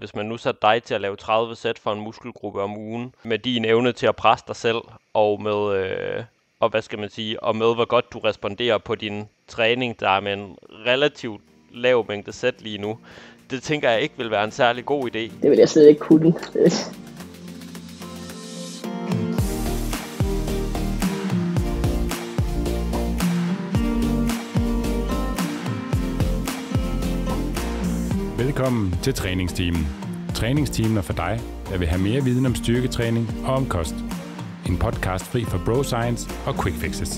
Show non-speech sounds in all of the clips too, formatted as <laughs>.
hvis man nu satte dig til at lave 30 sæt for en muskelgruppe om ugen, med din evne til at presse dig selv, og med, øh, og hvad skal man sige, og med hvor godt du responderer på din træning, der er med en relativt lav mængde sæt lige nu, det tænker jeg ikke vil være en særlig god idé. Det vil jeg slet ikke kunne. Velkommen til træningsteamen. Træningsteamen er for dig, der vil have mere viden om styrketræning og om kost. En podcast fri for bro science og quick fixes.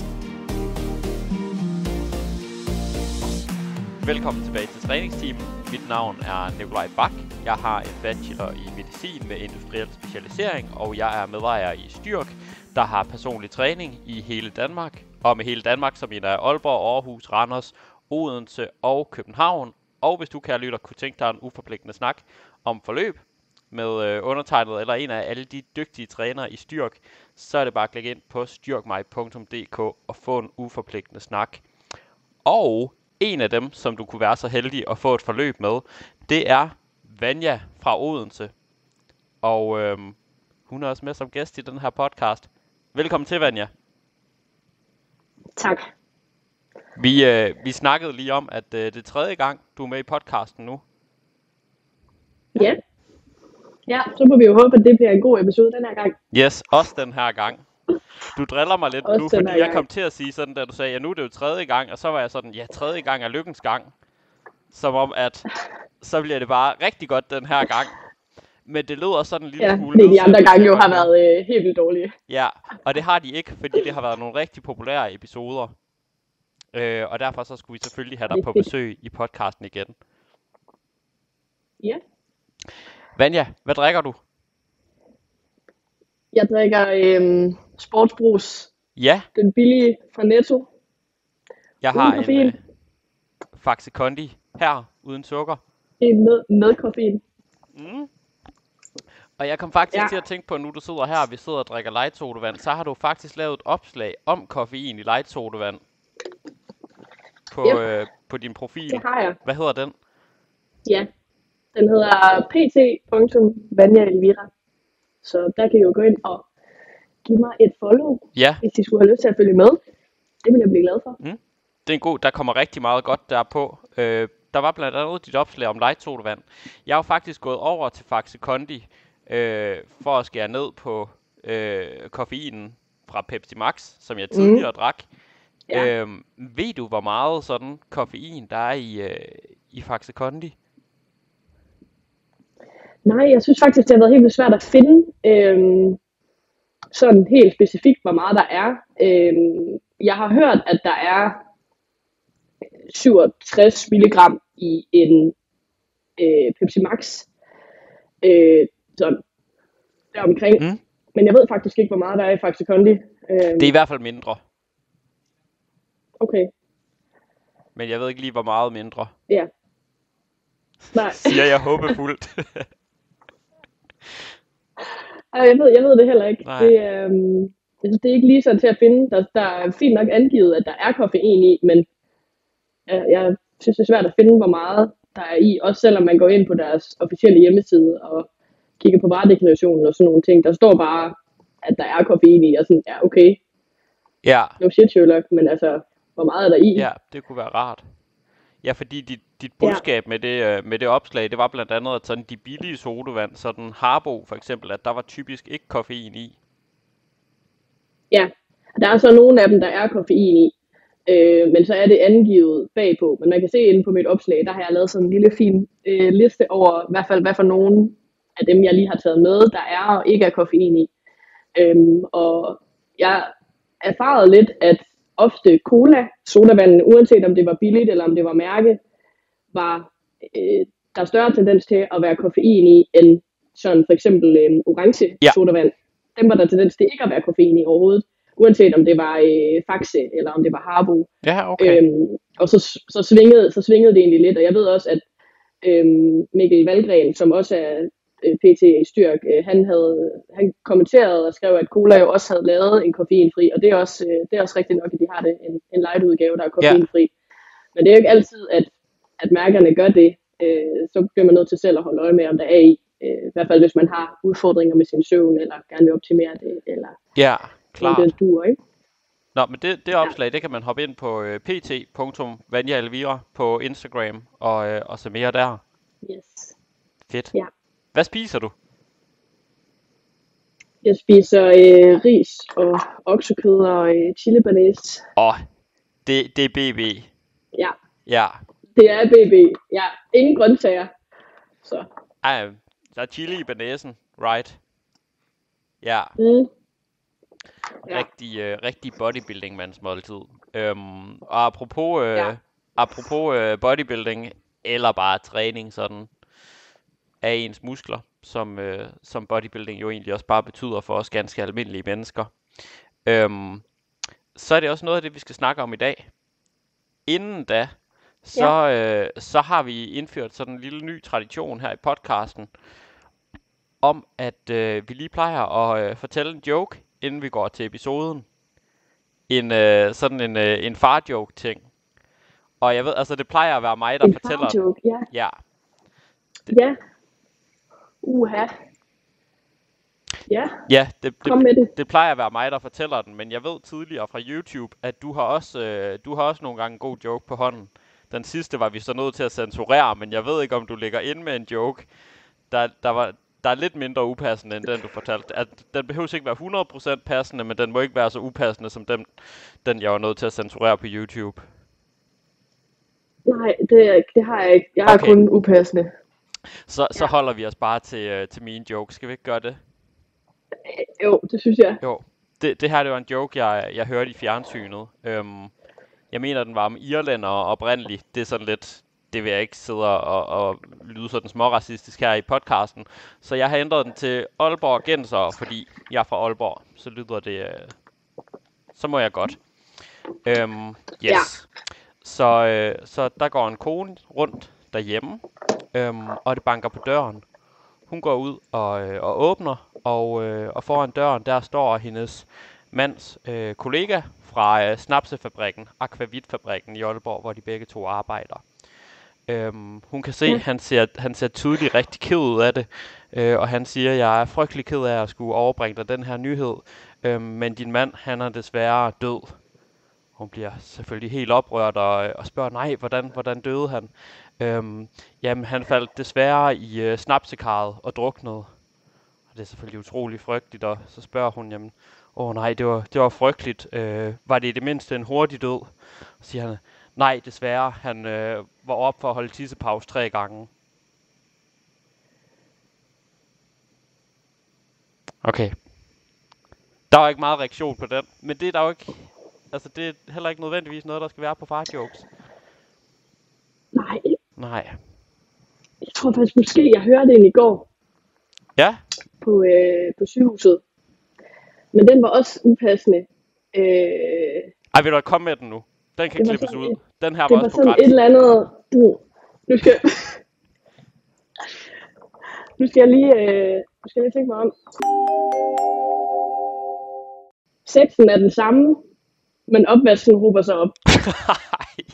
Velkommen tilbage til træningsteamen. Mit navn er Nikolaj Bak. Jeg har en bachelor i medicin med industriel specialisering, og jeg er medejer i Styrk, der har personlig træning i hele Danmark. Og med hele Danmark, så mener jeg Aalborg, Aarhus, Randers, Odense og København. Og hvis du, kære lytter, kunne tænke dig en uforpligtende snak om forløb med øh, undertegnet eller en af alle de dygtige trænere i Styrk, så er det bare at klikke ind på styrkmej.dk og få en uforpligtende snak. Og en af dem, som du kunne være så heldig at få et forløb med, det er Vanja fra Odense. Og øhm, hun er også med som gæst i den her podcast. Velkommen til, Vanja. Tak. Vi, øh, vi snakkede lige om, at øh, det er tredje gang, du er med i podcasten nu. Ja. Ja, så må vi jo håbe, at det bliver en god episode den her gang. Yes, også den her gang. Du driller mig lidt Også nu, fordi jeg gang. kom til at sige sådan, da du sagde, ja nu er det jo tredje gang, og så var jeg sådan, ja tredje gang er lykkens gang. Som om, at så bliver det bare rigtig godt den her gang. Men det lyder sådan en lille Ja, smule fordi de andre gange jo har været øh, helt vildt dårlige. Ja, og det har de ikke, fordi det har været nogle rigtig populære episoder. Øh, og derfor så skulle vi selvfølgelig have dig på besøg i podcasten igen. Ja. Vanja, hvad drikker du? Jeg drikker øh, sportsbrus, Ja, den billige fra Netto. jeg Uden har en koffein. øh, Faxe Kondi her, uden sukker. En med, med koffein. Mm. Og jeg kom faktisk ja. Til at tænke på, nu du sidder her, og vi sidder og drikker light sodavand, så har du faktisk lavet et opslag om koffein i light sodavand på, Yep. øh, på din profil. Det har jeg. Hvad hedder den? Ja. Den hedder pt.vanja Elvira. Så der kan I jo gå ind og give mig et follow, Ja, hvis I skulle have lyst til at følge med. Det vil jeg blive glad for. det er en god, der kommer rigtig meget godt derpå. Øh, der var blandt andet dit opslag om light sodavand. Jeg har faktisk gået over til Faxe Kondi øh, for at skære ned på øh, koffeinen fra Pepsi Max, som jeg tidligere mm. drak. Ja. Øhm, ved du, hvor meget sådan koffein der er i, øh, i Faxe Kondi? Nej, jeg synes faktisk, det har været helt svært at finde øhm, sådan helt specifikt, hvor meget der er. Øhm, jeg har hørt, at der er 67 milligram i en øh, Pepsi Max. Øh, sådan deromkring. Mm. Mm. Men jeg ved faktisk ikke, hvor meget der er i Faxe Kondi. Øhm, Det er i hvert fald mindre, Okay, men jeg ved ikke lige, hvor meget mindre. ja. Nej, <laughs> Siger jeg håbefuldt. <laughs> Ej, jeg ved, jeg ved det heller ikke. Nej. Det, øhm, jeg synes, det er ikke lige sådan til at finde. Der, der er fint nok angivet, at der er koffein i, men jeg, jeg synes, det er svært at finde, hvor meget der er i, også selvom man går ind på deres officielle hjemmeside og kigger på varedeklarationen og sådan nogle ting. Der står bare, at der er koffein i, og sådan, ja, okay, ja, no shit, Sherlock, men altså, hvor meget er der i? ja, det kunne være rart. Ja, fordi dit, dit budskab med, det, øh, med det opslag, det var blandt andet, at sådan de billige sodavand, sådan Harbo for eksempel, at der var typisk ikke koffein i. Ja, der er så nogle af dem, der er koffein i, øh, men så er det angivet bagpå. Men man kan se inde på mit opslag, der har jeg lavet sådan en lille fin øh, liste over, i hvert fald hvad for nogle af dem, jeg lige har taget med, der er og ikke er koffein i. Øhm, og jeg erfarede lidt, at ofte cola, sodavanden, uanset om det var billigt eller om det var mærke, var øh, der er større tendens til at være koffein i, end sådan for eksempel øh, orange Ja. sodavand. Dem var der tendens til ikke at være koffein i overhovedet, uanset om det var øh, Faxe eller om det var Harbo. Ja, okay. Øhm, og så, så, svingede, så svingede det egentlig lidt, og jeg ved også, at øhm, Mikkel Valgren, som også er PT i Styrk, øh, han, havde, han kommenterede og skrev, at Cola jo også havde lavet en koffeinfri, og det er også, øh, det er også rigtigt nok, at de har det, en, en light udgave, der er koffeinfri. Men det er jo ikke altid, at, at mærkerne gør det. øh, så bliver man nødt til selv at holde øje med, om der er i. Øh, I hvert fald hvis man har udfordringer med sin søvn, eller gerne vil optimere det, eller Ja, klart. den duer, ikke? Nå, men det, det opslag, det kan man hoppe ind på øh, pt.vanjaelvira på Instagram og, øh, og se mere der. Yes. Fedt. Ja. Hvad spiser du? Jeg spiser øh, ris og oksekød og øh, chili banæs. Åh, oh, det, det er BB. Ja, Ja. det er BB. Ja, ingen grøntsager. Så, Ej, der er chili i banæsen, right? Ja, mm. Ja. rigtig, øh, rigtig bodybuilding mandsmåltid. Øhm, og apropos, øh, Ja. apropos øh, bodybuilding, eller bare træning sådan, af ens muskler, som, øh, som bodybuilding jo egentlig også bare betyder for os ganske almindelige mennesker. Øhm, så er det også noget af det, vi skal snakke om i dag. Inden da, så, øh, så har vi indført sådan en lille ny tradition her i podcasten, om at øh, vi lige plejer at øh, fortælle en joke, inden vi går til episoden. En øh, sådan en, øh, en far-joke ting. Og jeg ved, altså det plejer at være mig, der En fortæller den. farjoke, ja. Ja, Ja. Uha. Ja, ja det, kom det, med den. det plejer at være mig, der fortæller den, men jeg ved tidligere fra YouTube, at du har også, øh, du har også nogle gange en god joke på hånden. Den sidste var vi så nødt til at censurere, men jeg ved ikke, om du ligger ind med en joke, der, der, var, der er lidt mindre upassende, end den du fortalte. At den behøver ikke være 100% passende, men den må ikke være så upassende, som den, den jeg var nødt til at censurere på YouTube. Nej, det, det har jeg ikke. Jeg har Okay. kun upassende. Så, så Ja. holder vi os bare til, øh, til mine jokes. Skal vi ikke gøre det? Jo, det synes jeg. Jo. Det, det her det var en joke, jeg, jeg hørte i fjernsynet. Øhm, jeg mener, den var om irlænder oprindeligt. Det er sådan lidt, det vil jeg ikke sidde og, og lyde sådan småracistisk her i podcasten. Så jeg har ændret den til Aalborg Genser, fordi jeg er fra Aalborg. Så lyder det, øh, så må jeg godt. Øhm, yes. Ja. Så, øh, så der går en kone rundt derhjemme, øhm, og det banker på døren. Hun går ud og, øh, og åbner, og, øh, og foran døren, der står hendes mands øh, kollega fra øh, Snapsefabrikken, Aquavitfabrikken i Aalborg, hvor de begge to arbejder. Øhm, hun kan se, Ja. han ser, han ser tydeligt rigtig ked ud af det, øh, og han siger, jeg er frygtelig ked af at skulle overbringe dig den her nyhed, øhm, men din mand, han er desværre død. Hun bliver selvfølgelig helt oprørt og, og spørger, nej, hvordan, hvordan døde han? Øhm, jamen, han faldt desværre i øh, snapsekarret og druknede. Og det er selvfølgelig utrolig frygteligt, og så spørger hun, jamen, åh oh, nej, det var, det var frygteligt. Øh, var det i det mindste en hurtig død? Og siger han, nej, desværre, han øh, var op for at holde tissepause tre gange. Okay. Der var ikke meget reaktion på den, men det er der jo ikke, altså det er heller ikke nødvendigvis noget, der skal være på farjokes. Nej, Nej. jeg tror faktisk måske, jeg hørte en i går Ja, på, øh, på sygehuset. Men den var også upassende. Øh, ej, vil du komme med den nu? Den kan var klippes ud. et- Den her det var var også på sådan et grænsen. eller andet... Uh, nu skal Nu skal jeg lige, øh, nu skal jeg lige tænke mig om. Sexen er den samme, men opvasken hober sig op. <laughs> Ej.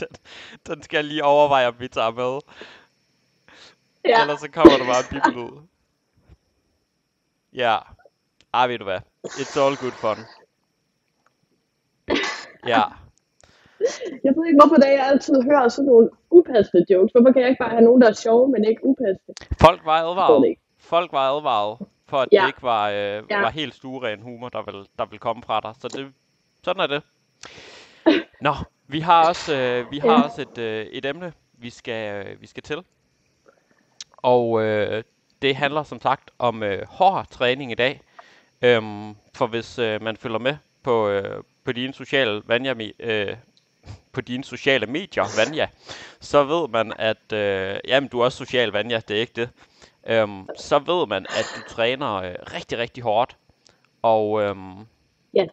Den, den skal jeg lige overveje, om vi tager med. Ja, Ellers så kommer der bare en bibel ud. Ja. Ej, ved du hvad? It's all good fun. Ja. jeg ved ikke, hvorfor er, jeg altid hører sådan nogle upassende jokes. Hvorfor kan jeg ikke bare have nogen, der er sjove, men ikke upassende? Folk var advaret. Folk var advaret for, at Ja. det ikke var, øh, Ja. var helt stueren humor, der vil, der vil komme fra dig. Så det, sådan er det. Nå, vi har også, øh, vi har Ja. også et, øh, et emne, vi skal, øh, vi skal til. Og øh, det handler som sagt om øh, hård træning i dag. Øhm, for hvis øh, man følger med på, øh, på dine sociale Vanja, øh, på dine sociale medier, Vanja, så ved man, at øh, jamen, du er også social Vanja, det er ikke det. Øhm, så ved man, at du træner øh, rigtig, rigtig hårdt. Og øhm, Ja.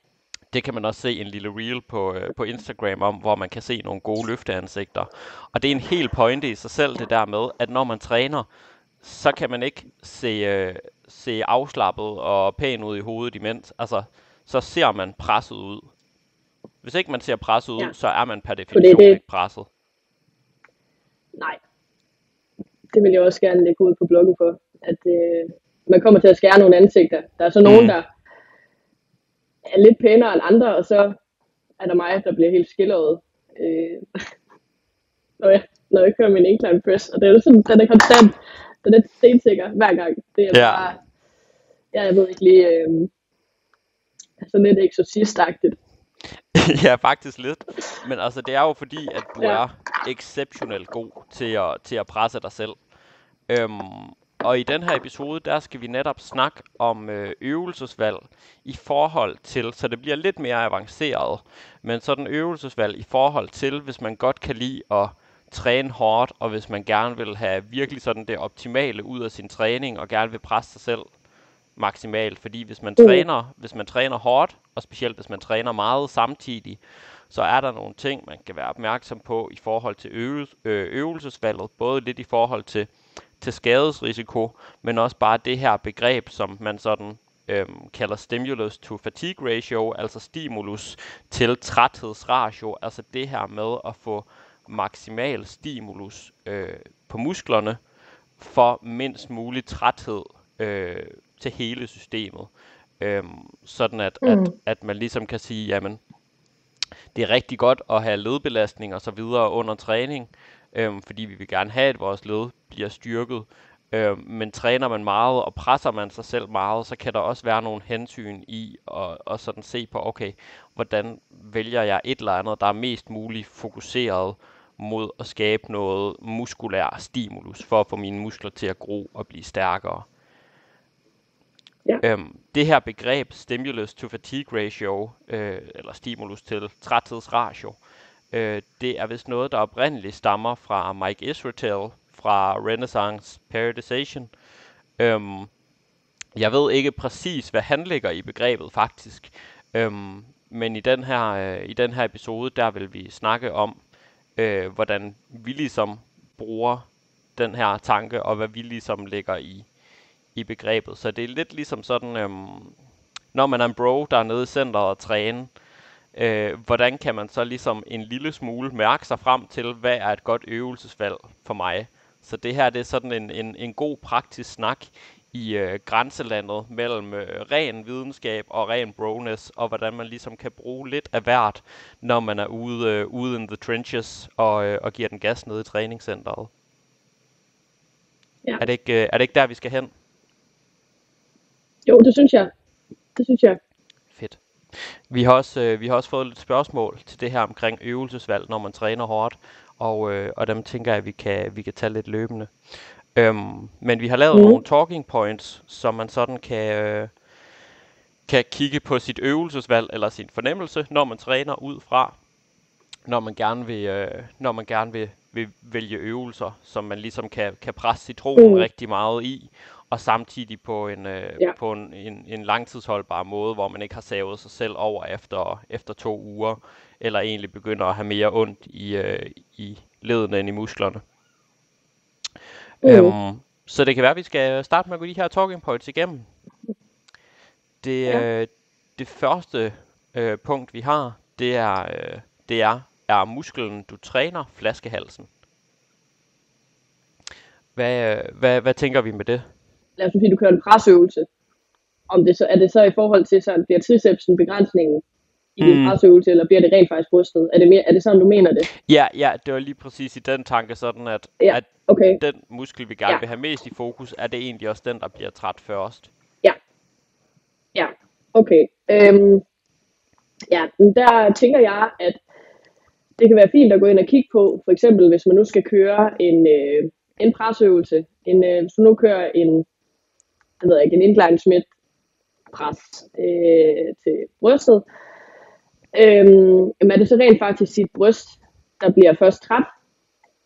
Det kan man også se en lille reel på, øh, på Instagram om, hvor man kan se nogle gode løfteansigter. Og det er en helt pointe i sig selv, det der med, at når man træner, så kan man ikke se, øh, se afslappet og pæn ud i hovedet imens. Altså, så ser man presset ud. Hvis ikke man ser presset ud, Ja. så er man per det- definition det- ikke presset. Nej. Det vil jeg også gerne lægge ud på bloggen for, at øh, man kommer til at skære nogle ansigter. Der er så nogen, Mm. der er lidt pænere end andre, og så er der mig, der bliver helt skilleret, øh, <laughs> når, jeg, når jeg kører min incline press. Og det er jo sådan, den er konstant, den er stensikker hver gang. Det er Ja. bare, ja, jeg ved ikke lige, øh, altså lidt eksorcistagtigt. <laughs> ja, faktisk lidt. Men altså, det er jo fordi, at du Ja. er exceptionelt god til at, til at presse dig selv. Øhm, og i den her episode, der skal vi netop snakke om øh, øvelsesvalg i forhold til, så det bliver lidt mere avanceret, men sådan øvelsesvalg i forhold til, hvis man godt kan lide at træne hårdt, og hvis man gerne vil have virkelig sådan det optimale ud af sin træning, og gerne vil presse sig selv maksimalt, fordi hvis man Mm. træner, hvis man træner hårdt, og specielt hvis man træner meget samtidig, så er der nogle ting, man kan være opmærksom på i forhold til øh, øvelsesvalget, både lidt i forhold til, til skadesrisiko, men også bare det her begreb, som man sådan øhm, kalder stimulus to fatigue ratio, altså stimulus til træthedsratio, altså det her med at få maksimal stimulus øh, på musklerne for mindst mulig træthed øh, til hele systemet. Øhm, sådan at, mm. at, at man ligesom kan sige, jamen, det er rigtig godt at have ledbelastning og så videre under træning, øhm, fordi vi vil gerne have, at vores led bliver styrket. Øhm, men træner man meget og presser man sig selv meget, så kan der også være nogle hensyn i at, at sådan se på, okay, hvordan vælger jeg et eller andet, der er mest muligt fokuseret mod at skabe noget muskulær stimulus, for at få mine muskler til at gro og blive stærkere. Ja. Øhm, det her begreb stimulus to fatigue ratio, øh, eller stimulus til træthedsratio, øh, det er vist noget, der oprindeligt stammer fra Mike Israetel fra Renaissance Periodization. Øhm, jeg ved ikke præcis, hvad han ligger i begrebet faktisk, øhm, men i den her øh, i den her episode, der vil vi snakke om, øh, hvordan vi ligesom bruger den her tanke, og hvad vi ligesom lægger i, i begrebet. Så det er lidt ligesom sådan, øhm, når man er en bro, der er nede i centret og træne, øh, hvordan kan man så ligesom en lille smule mærke sig frem til, hvad er et godt øvelsesvalg for mig. Så det her det er sådan en, en, en god praktisk snak i øh, grænselandet mellem øh, ren videnskab og ren broness, og hvordan man ligesom kan bruge lidt af hvert, når man er ude, øh, ude in the trenches og, øh, og giver den gas nede i træningscenteret. Ja. Er, det ikke, øh, er det ikke der, vi skal hen? Jo, det synes jeg. Det synes jeg. Vi har også, øh, vi har også fået lidt spørgsmål til det her omkring øvelsesvalg, når man træner hårdt, og, øh, og dem tænker jeg, at vi kan, vi kan tage lidt løbende. Øhm, men vi har lavet Mm. nogle talking points, som man sådan kan, øh, kan kigge på sit øvelsesvalg eller sin fornemmelse, når man træner ud fra, når man gerne vil, øh, når man gerne vil, vil vælge øvelser, som man ligesom kan, kan presse citronen Mm. rigtig meget i, og samtidig på en, øh, Ja. på en, en, en langtidsholdbar måde, hvor man ikke har savet sig selv over efter, efter to uger, eller egentlig begynder at have mere ondt i, øh, i ledene end i musklerne. Mm. Øhm, så det kan være, at vi skal starte med at gå de her talking points igennem. Det, Ja. øh, det første øh, punkt, vi har, det er, øh, det er, er musklen, du træner, flaskehalsen. Hvad, øh, hvad, hvad tænker vi med det? Lad os sige, du kører en presøvelse. Om det så, er det så i forhold til, så bliver tricepsen begrænsningen i din Mm. presøvelse, eller bliver det rent faktisk brystet? Er det, mere, er det sådan, du mener det? Ja, ja, det var lige præcis i den tanke sådan, at, Ja. at Okay, den muskel, vi gerne Ja. vil have mest i fokus, er det egentlig også den, der bliver træt først. ja, okay. Øhm, ja, der tænker jeg, at det kan være fint at gå ind og kigge på, for eksempel hvis man nu skal køre en, øh, en presøvelse, en, øh, hvis du nu kører en, det ved ikke, en incline Smith pres øh, til brystet, øhm, er det så rent faktisk sit bryst, der bliver først træt,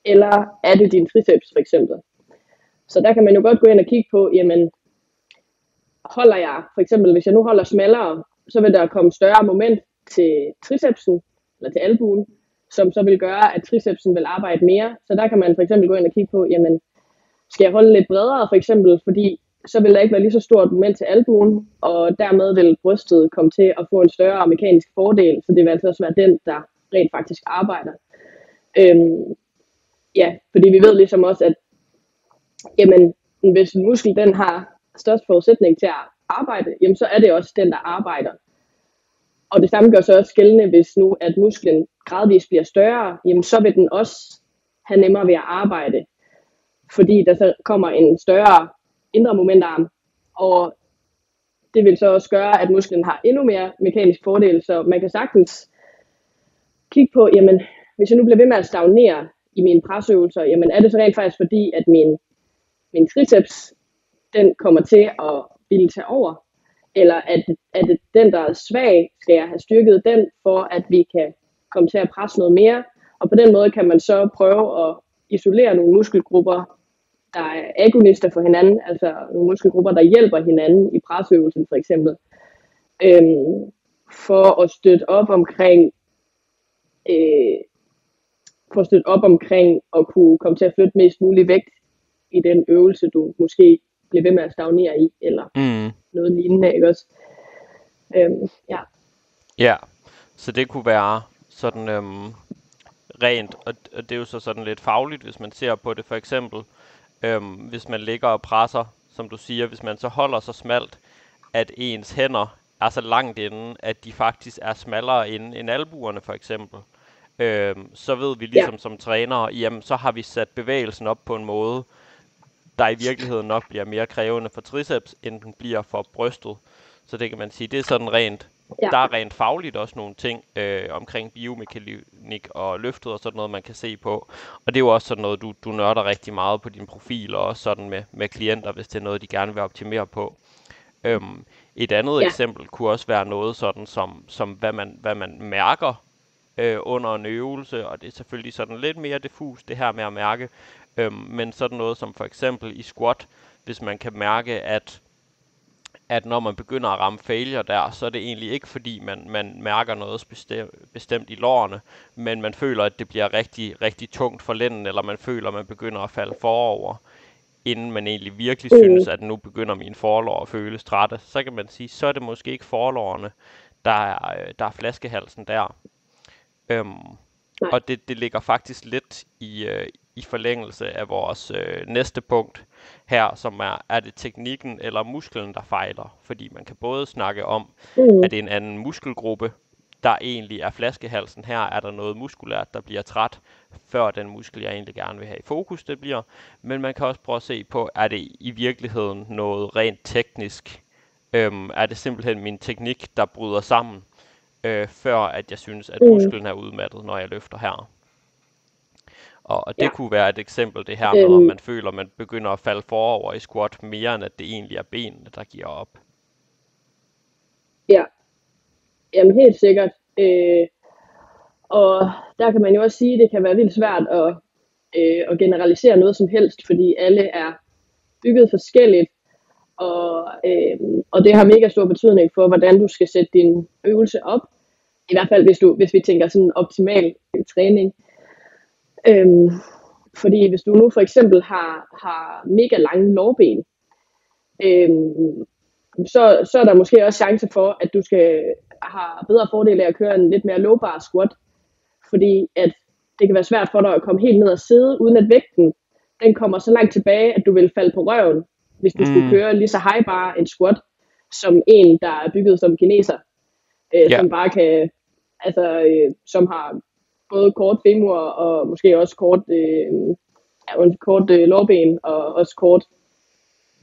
eller er det din triceps for eksempel? Så der kan man jo godt gå ind og kigge på, jamen holder jeg, for eksempel hvis jeg nu holder smallere, så vil der komme større moment til tricepsen, eller til albuen, som så vil gøre, at tricepsen vil arbejde mere. Så der kan man for eksempel gå ind og kigge på, jamen, skal jeg holde lidt bredere for eksempel, fordi så vil der ikke være lige så stort moment til albuen, og dermed vil brystet komme til at få en større mekanisk fordel, så det vil altså også være den, der rent faktisk arbejder. Øhm, ja, fordi vi ved ligesom også, at jamen, hvis en muskel den har størst forudsætning til at arbejde, jamen så er det også den, der arbejder. Og det samme gør så også gældende, hvis nu at musklen gradvist bliver større, jamen så vil den også have nemmere ved at arbejde, fordi der så kommer en større indre momentarm, og det vil så også gøre, at musklen har endnu mere mekanisk fordel, så man kan sagtens kigge på, jamen, hvis jeg nu bliver ved med at stagnere i mine presøvelser, jamen er det så rent faktisk fordi, at min, min triceps, den kommer til at ville tage over, eller at, at den, der er svag, skal jeg have styrket den, for at vi kan komme til at presse noget mere, og på den måde kan man så prøve at isolere nogle muskelgrupper, der er agonister for hinanden, altså nogle muskelgrupper, der hjælper hinanden i presøvelsen for eksempel, øhm, for at støtte op omkring øh, for at støtte op omkring at kunne komme til at flytte mest muligt vægt i den øvelse, du måske bliver ved med at stagnere i, eller mm. noget lignende, ikke også? Øhm, ja. Ja, så det kunne være sådan øhm, rent, og, og det er jo så sådan lidt fagligt, hvis man ser på det for eksempel, øhm, hvis man ligger og presser, som du siger, hvis man så holder så smalt, at ens hænder er så langt inde, at de faktisk er smallere inde end albuerne for eksempel, øhm, så ved vi ligesom ja. som trænere, jamen så har vi sat bevægelsen op på en måde, der i virkeligheden nok bliver mere krævende for triceps, end den bliver for brystet. Så det kan man sige, det er sådan rent Ja. Der er rent fagligt også nogle ting øh, omkring biomekanik og løftet og sådan noget, man kan se på. Og det er jo også sådan noget, du, du nørder rigtig meget på din profil, og også sådan med, med klienter, hvis det er noget, de gerne vil optimere på. Øhm, et andet ja. eksempel kunne også være noget sådan som, som hvad, man, hvad man mærker øh, under en øvelse, og det er selvfølgelig sådan lidt mere diffus, det her med at mærke, øhm, men sådan noget som for eksempel i squat, hvis man kan mærke, at at når man begynder at ramme failure der, så er det egentlig ikke fordi, man, man mærker noget bestemt i lårene, men man føler, at det bliver rigtig, rigtig tungt for lænden, eller man føler, at man begynder at falde forover, inden man egentlig virkelig mm. synes, at nu begynder min forlår at føles trætte. Så kan man sige, så er det måske ikke forlårene, der er, der er flaskehalsen der. Øhm, og det, det ligger faktisk lidt i, øh, i forlængelse af vores øh, næste punkt her, som er, er det teknikken eller musklen, der fejler? Fordi man kan både snakke om, mm. at det er en anden muskelgruppe, der egentlig er flaskehalsen. Her er der noget muskulært, der bliver træt, før den muskel, jeg egentlig gerne vil have i fokus, det bliver. Men man kan også prøve at se på, er det i virkeligheden noget rent teknisk? Øhm, er det simpelthen min teknik, der bryder sammen, øh, før at jeg synes, at mm. musklen er udmattet, når jeg løfter her? Og, og det ja. kunne være et eksempel, det her med, øhm, om man føler, at man begynder at falde forover i squat mere, end at det egentlig er benene, der giver op. Ja, jamen helt sikkert. Øh, og der kan man jo også sige, at det kan være vildt svært at, øh, at generalisere noget som helst, fordi alle er bygget forskelligt, og, øh, og det har mega stor betydning for, hvordan du skal sætte din øvelse op. I hvert fald, hvis, du, hvis vi tænker sådan optimal træning. Øhm, fordi hvis du nu for eksempel har, har mega lange lårben, øhm, så, så er der måske også chance for, at du skal have bedre fordel af at køre en lidt mere low bar squat, fordi at det kan være svært for dig at komme helt ned og sidde, uden at vægten den kommer så langt tilbage, at du vil falde på røven, hvis du mm. skulle køre lige så high bar en squat, som en, der er bygget som kineser, øh, yeah. som bare kan, altså, øh, som har både kort femur og måske også kort, øh, ja, kort øh, lårben og også kort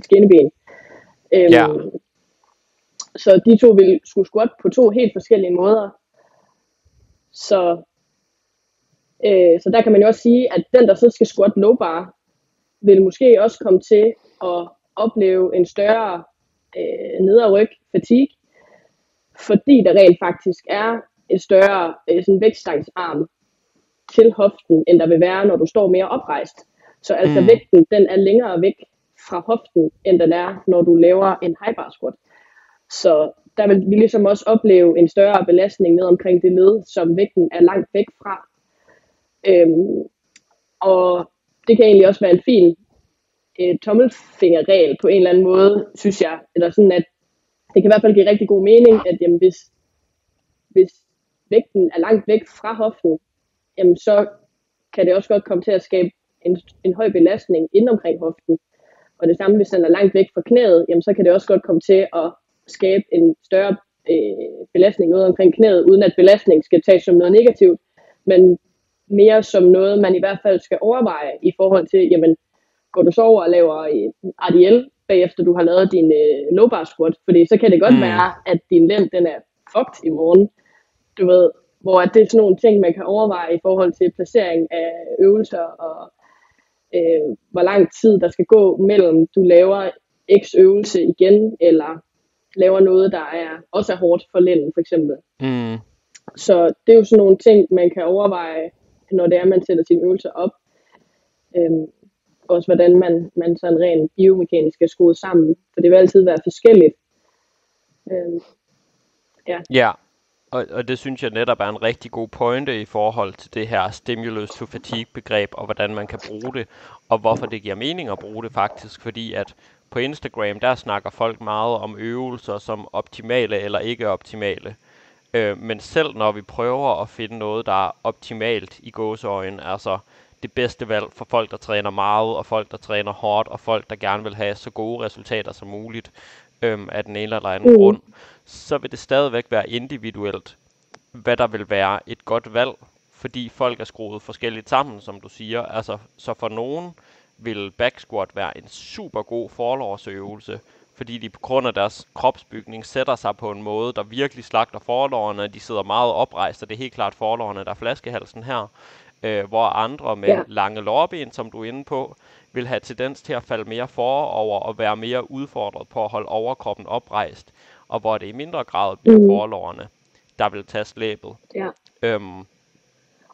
skinneben. Øhm, ja. Så de to vil skulle squat på to helt forskellige måder. Så, øh, så der kan man jo også sige, at den, der så skal squat low bar, vil måske også komme til at opleve en større øh, nederryg fatigue, fordi der rent faktisk er en større øh, sådan vægtstangsarm til hoften, end der vil være, når du står mere oprejst. Så altså mm. vægten, den er længere væk fra hoften, end den er, når du laver en high bar squat. Så der vil vi ligesom også opleve en større belastning ned omkring det led, som vægten er langt væk fra. Øhm, og det kan egentlig også være en fin øh, tommelfingerregel på en eller anden måde, synes jeg. Eller sådan, at det kan i hvert fald give rigtig god mening, at jamen, hvis, hvis vægten er langt væk fra hoften, jamen, så kan det også godt komme til at skabe en, en høj belastning ind omkring hoften. Og det samme, hvis den er langt væk fra knæet, jamen, så kan det også godt komme til at skabe en større øh, belastning ude omkring knæet, uden at belastning skal tages som noget negativt, men mere som noget, man i hvert fald skal overveje i forhold til, jamen, går du så over og laver RDL, bagefter du har lavet din øh, low bar squat, fordi så kan det godt mm. være, at din lem, den er fucked i morgen, du ved, hvor det er sådan nogle ting, man kan overveje i forhold til placering af øvelser og øh, hvor lang tid der skal gå mellem du laver x øvelse igen, eller laver noget, der er også er hårdt for lænden, for eksempel. Mm. Så det er jo sådan nogle ting, man kan overveje, når det er, man sætter sine øvelser op. Øhm, også hvordan man, man sådan rent biomekanisk skal skruet sammen, for det vil altid være forskelligt. Øhm, ja. ja, og, og det synes jeg netop er en rigtig god pointe i forhold til det her stimulus to fatigue begreb, og hvordan man kan bruge det, og hvorfor det giver mening at bruge det faktisk, fordi at på Instagram, der snakker folk meget om øvelser som optimale eller ikke optimale. Øh, men selv når vi prøver at finde noget, der er optimalt i gåseøjen, altså det bedste valg for folk, der træner meget, og folk, der træner hårdt, og folk, der gerne vil have så gode resultater som muligt øhm, af den ene eller anden mm. grund, så vil det stadigvæk være individuelt, hvad der vil være et godt valg, fordi folk er skruet forskelligt sammen, som du siger. Altså, så for nogen vil back squat være en super god forlårsøvelse, fordi de på grund af deres kropsbygning sætter sig på en måde, der virkelig slagter forlårene. De sidder meget oprejst, og det er helt klart forlårene, der er flaskehalsen her. Øh, hvor andre med ja. lange lårben, som du er inde på, vil have tendens til at falde mere forover og være mere udfordret på at holde overkroppen oprejst. Og hvor det i mindre grad bliver mm. forlårene, der vil tage slæbet. Ja. Øhm,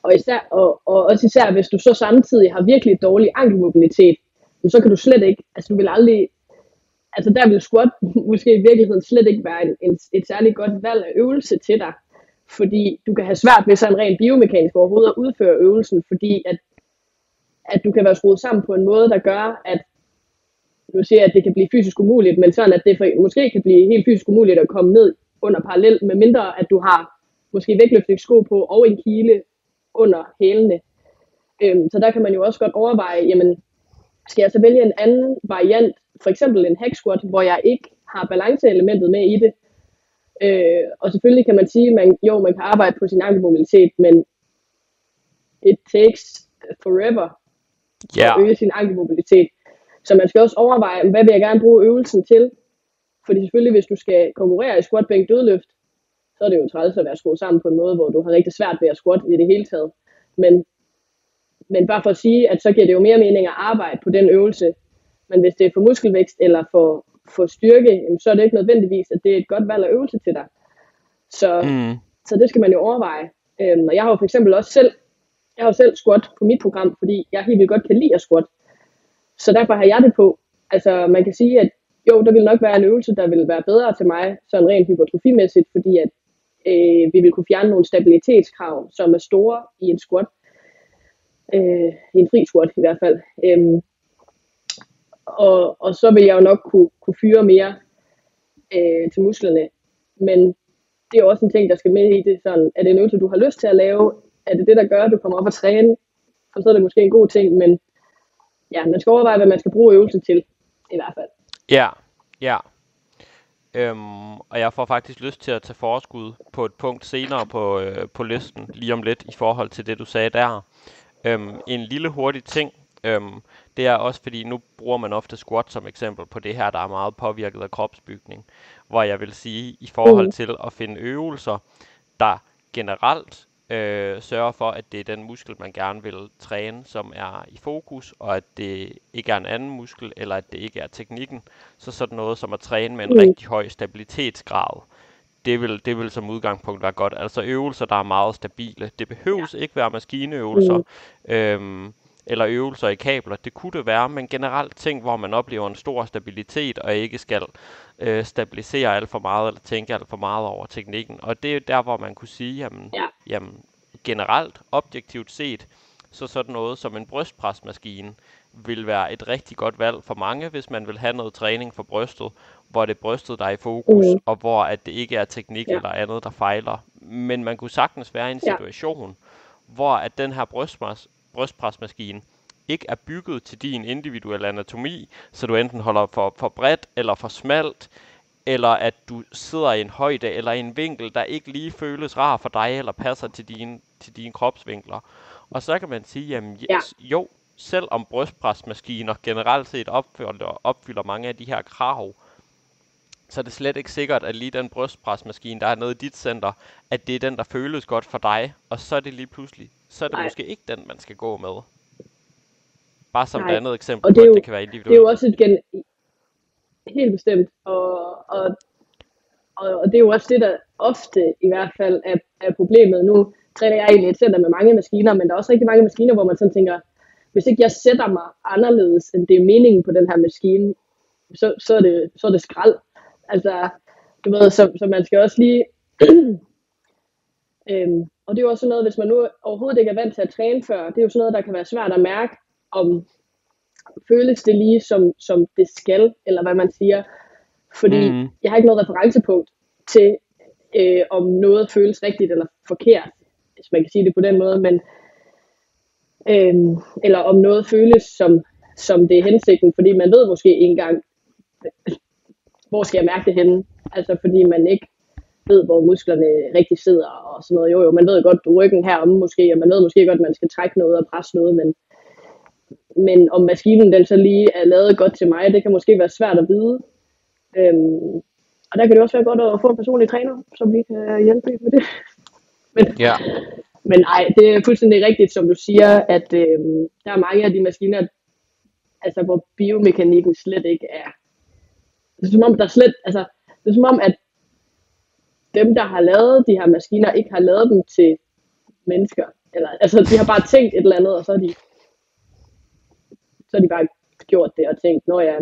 og, især, og, og også især, hvis du så samtidig har virkelig dårlig ankelmobilitet, så kan du slet ikke, altså du vil aldrig, altså der vil squat <laughs> måske i virkeligheden slet ikke være en, en, et særligt godt valg af øvelse til dig, fordi du kan have svært ved sådan rent biomekanisk overhovedet at udføre øvelsen, fordi at, at du kan være skruet sammen på en måde, der gør, at du siger, at det kan blive fysisk umuligt, men sådan at det for, måske kan blive helt fysisk umuligt at komme ned under parallel, med mindre at du har måske vægtløftningssko på og en kile under hælene. Øhm, så der kan man jo også godt overveje, jamen, skal jeg så vælge en anden variant, for eksempel en hack squat, hvor jeg ikke har balanceelementet med i det. Øh, og selvfølgelig kan man sige, at man, jo, man kan arbejde på sin ankelmobilitet, men it takes forever yeah. at øge sin ankelmobilitet. Så man skal også overveje, hvad vil jeg gerne bruge øvelsen til? Fordi selvfølgelig, hvis du skal konkurrere i squat, bænk, dødløft, så er det jo træls at være skruet sammen på en måde, hvor du har rigtig svært ved at squat i det hele taget. Men, men bare for at sige, at så giver det jo mere mening at arbejde på den øvelse. Men hvis det er for muskelvækst eller for, for styrke, så er det ikke nødvendigvis, at det er et godt valg af øvelse til dig. Så, mm. så det skal man jo overveje. Øhm, og jeg har jo for eksempel også selv, jeg har jo selv squat på mit program, fordi jeg helt vildt godt kan lide at squat. Så derfor har jeg det på. Altså man kan sige, at jo, der vil nok være en øvelse, der vil være bedre til mig, sådan rent hypertrofimæssigt, fordi at øh, vi vil kunne fjerne nogle stabilitetskrav, som er store i en squat. Øh, I en fri squat i hvert fald. Øhm, og, og så vil jeg jo nok kunne, kunne fyre mere øh, til musklerne. Men det er også en ting, der skal med i det. Sådan, er det en øvelse, du har lyst til at lave? Er det det, der gør, at du kommer op og træne? Og så er det måske en god ting, men ja, man skal overveje, hvad man skal bruge øvelsen til, i hvert fald. Ja, ja. Øhm, og jeg får faktisk lyst til at tage forskud på et punkt senere på, øh, på listen, lige om lidt, i forhold til det, du sagde der. Øhm, en lille hurtig ting, øhm, det er også fordi, nu bruger man ofte squat som eksempel på det her, der er meget påvirket af kropsbygning. Hvor jeg vil sige, i forhold mm. til at finde øvelser, der generelt øh, sørge for, at det er den muskel, man gerne vil træne, som er i fokus, og at det ikke er en anden muskel, eller at det ikke er teknikken. Så sådan noget som at træne med en mm. rigtig høj stabilitetsgrad, det vil, det vil som udgangspunkt være godt. Altså øvelser, der er meget stabile. Det behøves ja. ikke være maskineøvelser. Mm. Øhm, eller øvelser i kabler. Det kunne det være, men generelt ting, hvor man oplever en stor stabilitet, og ikke skal øh, stabilisere alt for meget, eller tænke alt for meget over teknikken. Og det er der, hvor man kunne sige, jamen, ja. jamen generelt, objektivt set, så sådan noget som en brystpresmaskine vil være et rigtig godt valg for mange, hvis man vil have noget træning for brystet, hvor det er brystet, der er i fokus, mm. og hvor at det ikke er teknik ja. eller andet, der fejler. Men man kunne sagtens være i en situation, ja. hvor at den her brystpres, brystpresmaskine ikke er bygget til din individuelle anatomi, så du enten holder for, for bredt eller for smalt, eller at du sidder i en højde eller i en vinkel, der ikke lige føles rar for dig, eller passer til dine, til dine kropsvinkler. Og så kan man sige, jamen ja. jo, selvom brystpresmaskiner generelt set opfylder, opfylder mange af de her krav, så er det slet ikke sikkert, at lige den brystpresmaskine, der er nede i dit center, at det er den, der føles godt for dig, og så er det lige pludselig, så er det Nej. måske ikke den, man skal gå med. Bare som Nej. et andet eksempel og det, er jo, det kan være individuelt. Det er jo også et gen... helt bestemt, og, og, og, og det er jo også det, der ofte i hvert fald er, er problemet. Nu træner jeg egentlig et center med mange maskiner, men der er også rigtig mange maskiner, hvor man sådan tænker, hvis ikke jeg sætter mig anderledes, end det er meningen på den her maskine, så, så, er, det, så er det skrald. Altså, du ved, så, så man skal også lige... <clears throat> øhm, og det er jo også sådan noget, hvis man nu overhovedet ikke er vant til at træne før, det er jo sådan noget, der kan være svært at mærke, om føles det lige som, som det skal, eller hvad man siger. Fordi mm. jeg har ikke noget referencepunkt til, øh, om noget føles rigtigt eller forkert, hvis man kan sige det på den måde, men øh, eller om noget føles som, som det er hensigten, fordi man ved måske ikke engang, hvor skal jeg mærke det henne? Altså fordi man ikke ved, hvor musklerne rigtig sidder og sådan noget. Jo, jo, man ved godt ryggen herom måske, og man ved måske godt, at man skal trække noget og presse noget, men, men om maskinen den så lige er lavet godt til mig, det kan måske være svært at vide. Øhm, og der kan det også være godt at få en personlig træner, som lige kan hjælpe med det. men, ja. men ej, det er fuldstændig rigtigt, som du siger, at øhm, der er mange af de maskiner, altså hvor biomekanikken slet ikke er det er som om, der slet, altså, det er som om, at dem, der har lavet de her maskiner, ikke har lavet dem til mennesker. Eller, altså, de har bare tænkt et eller andet, og så har de, så har de bare gjort det og tænkt, når ja,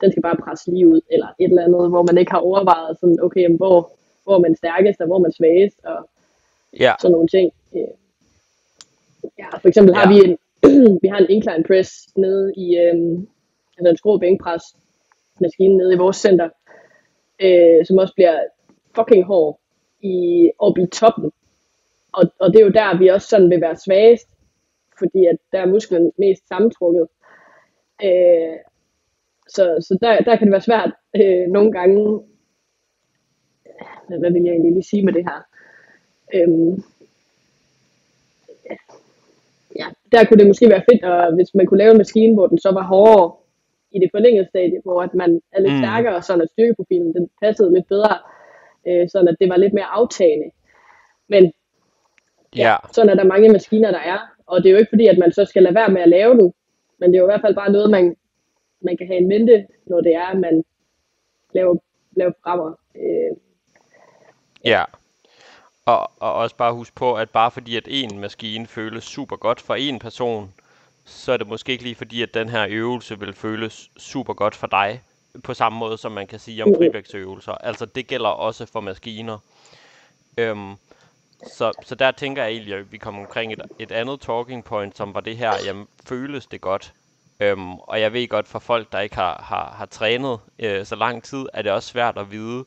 den skal bare presse lige ud, eller et eller andet, hvor man ikke har overvejet sådan, okay, jamen, hvor, hvor er man stærkest, og hvor er man svagest, og ja. sådan nogle ting. Ja, for eksempel har ja. vi en, <clears throat> vi har en incline press nede i, øhm, altså en skrå bænkpres, maskine nede i vores center, øh, som også bliver fucking hård i, op i toppen. Og, og det er jo der, vi også sådan vil være svagest, fordi at der er musklerne mest sammentrukket. Øh, så så der, der kan det være svært øh, nogle gange. Hvad vil jeg egentlig lige sige med det her? Øhm, ja, der kunne det måske være fedt, at, hvis man kunne lave en maskine, hvor den så var hårdere, i det forlængede stadie, hvor at man er lidt mm. stærkere, sådan at styrkeprofilen den passede lidt bedre, øh, sådan at det var lidt mere aftagende. Men ja, yeah. sådan er der mange maskiner, der er, og det er jo ikke fordi, at man så skal lade være med at lave den, men det er jo i hvert fald bare noget, man, man kan have en mente, når det er, at man laver, laver programmer. Øh. Ja, og, og også bare husk på, at bare fordi at en maskine føles super godt for en person, så er det måske ikke lige fordi, at den her øvelse vil føles super godt for dig, på samme måde som man kan sige om frivægtsøvelser. Altså det gælder også for maskiner. Øhm, så, så der tænker jeg egentlig, at vi kommer omkring et, et andet talking point, som var det her, jamen føles det godt? Øhm, og jeg ved godt, for folk, der ikke har, har, har trænet øh, så lang tid, er det også svært at vide,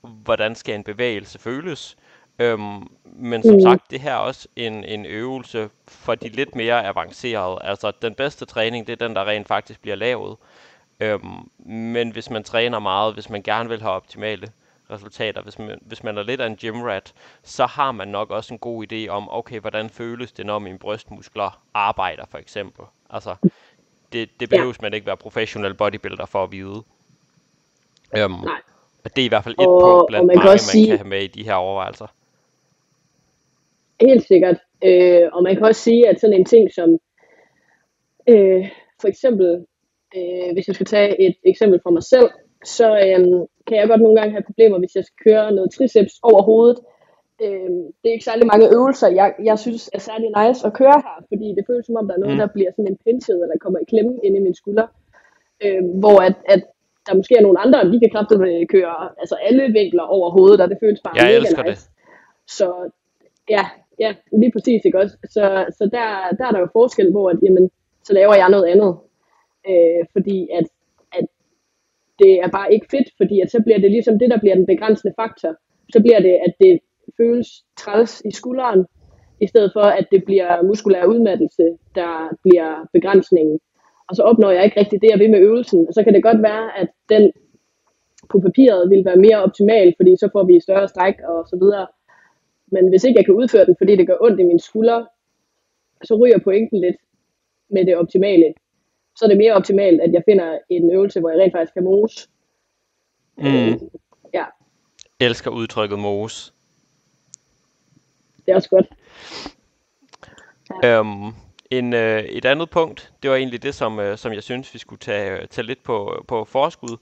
hvordan skal en bevægelse føles. Øhm, men som mm. sagt, det her er også en, en øvelse for de lidt mere avancerede. Altså, den bedste træning, det er den, der rent faktisk bliver lavet. Øhm, men hvis man træner meget, hvis man gerne vil have optimale resultater, hvis man, hvis man er lidt af en gym rat, så har man nok også en god idé om, okay, hvordan føles det, når mine brystmuskler arbejder, for eksempel. Altså, det, det behøver ja. man ikke være professionel bodybuilder for at vide. Øhm, Nej. Det er i hvert fald et og, punkt blandt man mange, man sige, kan have med i de her overvejelser. Helt sikkert. Øh, og man kan også sige, at sådan en ting som, øh, for eksempel, øh, hvis jeg skal tage et eksempel fra mig selv, så øh, kan jeg godt nogle gange have problemer, hvis jeg skal køre noget triceps over hovedet. Øh, det er ikke særlig mange øvelser, jeg, jeg synes er særlig nice at køre her, fordi det føles som om, der er noget, mm. der bliver sådan en pinchet, eller kommer i klemme ind i min skulder. Øh, hvor at, at der måske er nogle andre, de kan kraftigt køre altså alle vinkler over hovedet, og det føles bare jeg mega elsker nice. Det. Så ja, Ja, lige præcis, ikke også? Så, så der, der er der jo forskel på, at jamen, så laver jeg noget andet. øh, fordi at, at det er bare ikke fedt, fordi at så bliver det ligesom det, der bliver den begrænsende faktor. Så bliver det, at det føles træls i skulderen, i stedet for at det bliver muskulær udmattelse, der bliver begrænsningen. Og så opnår jeg ikke rigtig det, jeg vil med øvelsen. Og så kan det godt være, at den på papiret vil være mere optimal, fordi så får vi større stræk og så videre. Men hvis ikke jeg kan udføre den, fordi det gør ondt i mine skuldre, så ryger pointen lidt med det optimale. Så er det mere optimalt, at jeg finder en øvelse, hvor jeg rent faktisk kan mose. Mm. Øh, ja, Elsker udtrykket mose. det er også godt. Øhm, en, øh, et andet punkt, det var egentlig det, som, øh, som jeg synes, vi skulle tage, tage lidt på, på forskud.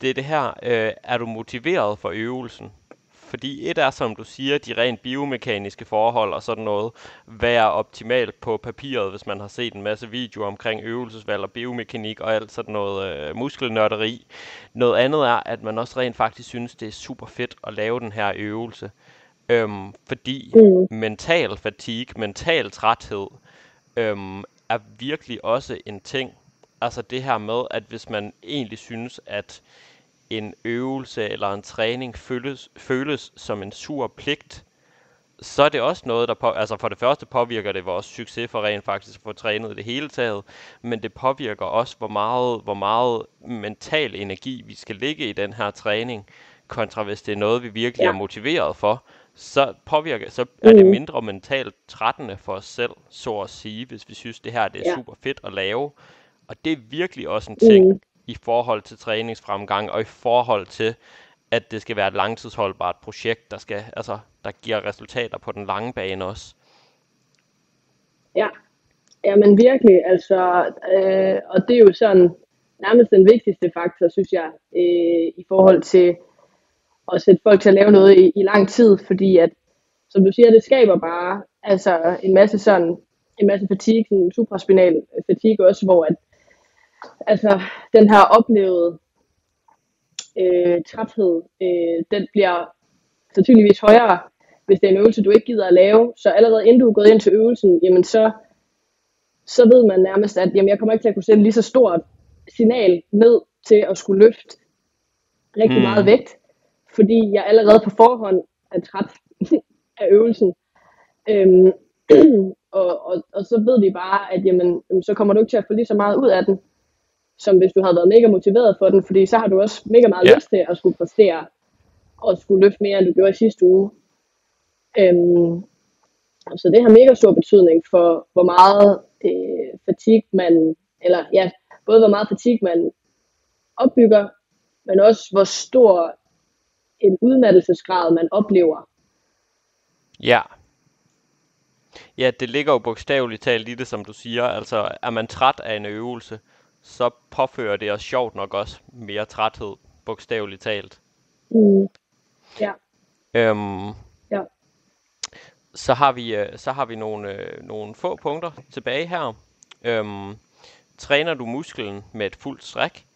Det er det her, øh, er du motiveret for øvelsen? Fordi et er, som du siger, de rent biomekaniske forhold og sådan noget, være optimalt på papiret, hvis man har set en masse videoer omkring øvelsesvalg og biomekanik og alt sådan noget øh, muskelnørderi. Noget andet er, at man også rent faktisk synes, det er super fedt at lave den her øvelse. Øhm, fordi Mm. mental fatigue, mental træthed, øhm, er virkelig også en ting. Altså det her med, at hvis man egentlig synes, at en øvelse eller en træning føles, føles som en sur pligt, så er det også noget, der på, altså for det første påvirker det vores succes for rent faktisk at få trænet det hele taget, men det påvirker også, hvor meget, hvor meget mental energi vi skal lægge i den her træning, kontra hvis det er noget, vi virkelig Ja. er motiveret for, så påvirker, så er det Mm. mindre mentalt trættende for os selv, så at sige, hvis vi synes, det her det er Ja. super fedt at lave. Og det er virkelig også en ting Mm i forhold til træningsfremgang, og i forhold til, at det skal være et langtidsholdbart projekt, der, skal, altså, der giver resultater på den lange bane også. Ja, ja men virkelig, altså, øh, og det er jo sådan nærmest den vigtigste faktor, synes jeg, øh, i forhold til at sætte folk til at lave noget i, i lang tid, fordi at, som du siger, det skaber bare altså en masse sådan, en masse fatigue, sådan supraspinal fatigue også, hvor at, altså, den her oplevede øh, træthed, øh, den bliver sandsynligvis højere, hvis det er en øvelse, du ikke gider at lave. Så allerede inden du er gået ind til øvelsen, jamen så, så ved man nærmest, at jamen, jeg kommer ikke til at kunne sende lige så stort signal ned til at skulle løfte rigtig Mm. meget vægt, fordi jeg allerede på forhånd er træt <laughs> af øvelsen. Øhm, <clears throat> og, og, og så ved vi bare, at jamen, jamen, så kommer du ikke til at få lige så meget ud af den, som hvis du havde været mega motiveret for den, fordi så har du også mega meget Ja. lyst til at skulle præstere, og skulle løfte mere, end du gjorde i sidste uge. Øhm, så det har mega stor betydning for, hvor meget øh, fatigue man, eller ja, både hvor meget fatigue man opbygger, men også hvor stor en udmattelsesgrad man oplever. Ja. Ja, det ligger jo bogstaveligt talt i det, som du siger. Altså, er man træt af en øvelse, så påfører det os sjovt nok også mere træthed, bogstaveligt talt. Mm. Ja, Øhm, ja. så har vi, øh, så har vi nogle, øh, nogle få punkter tilbage her. Øhm, træner du musklen med et fuldt stræk?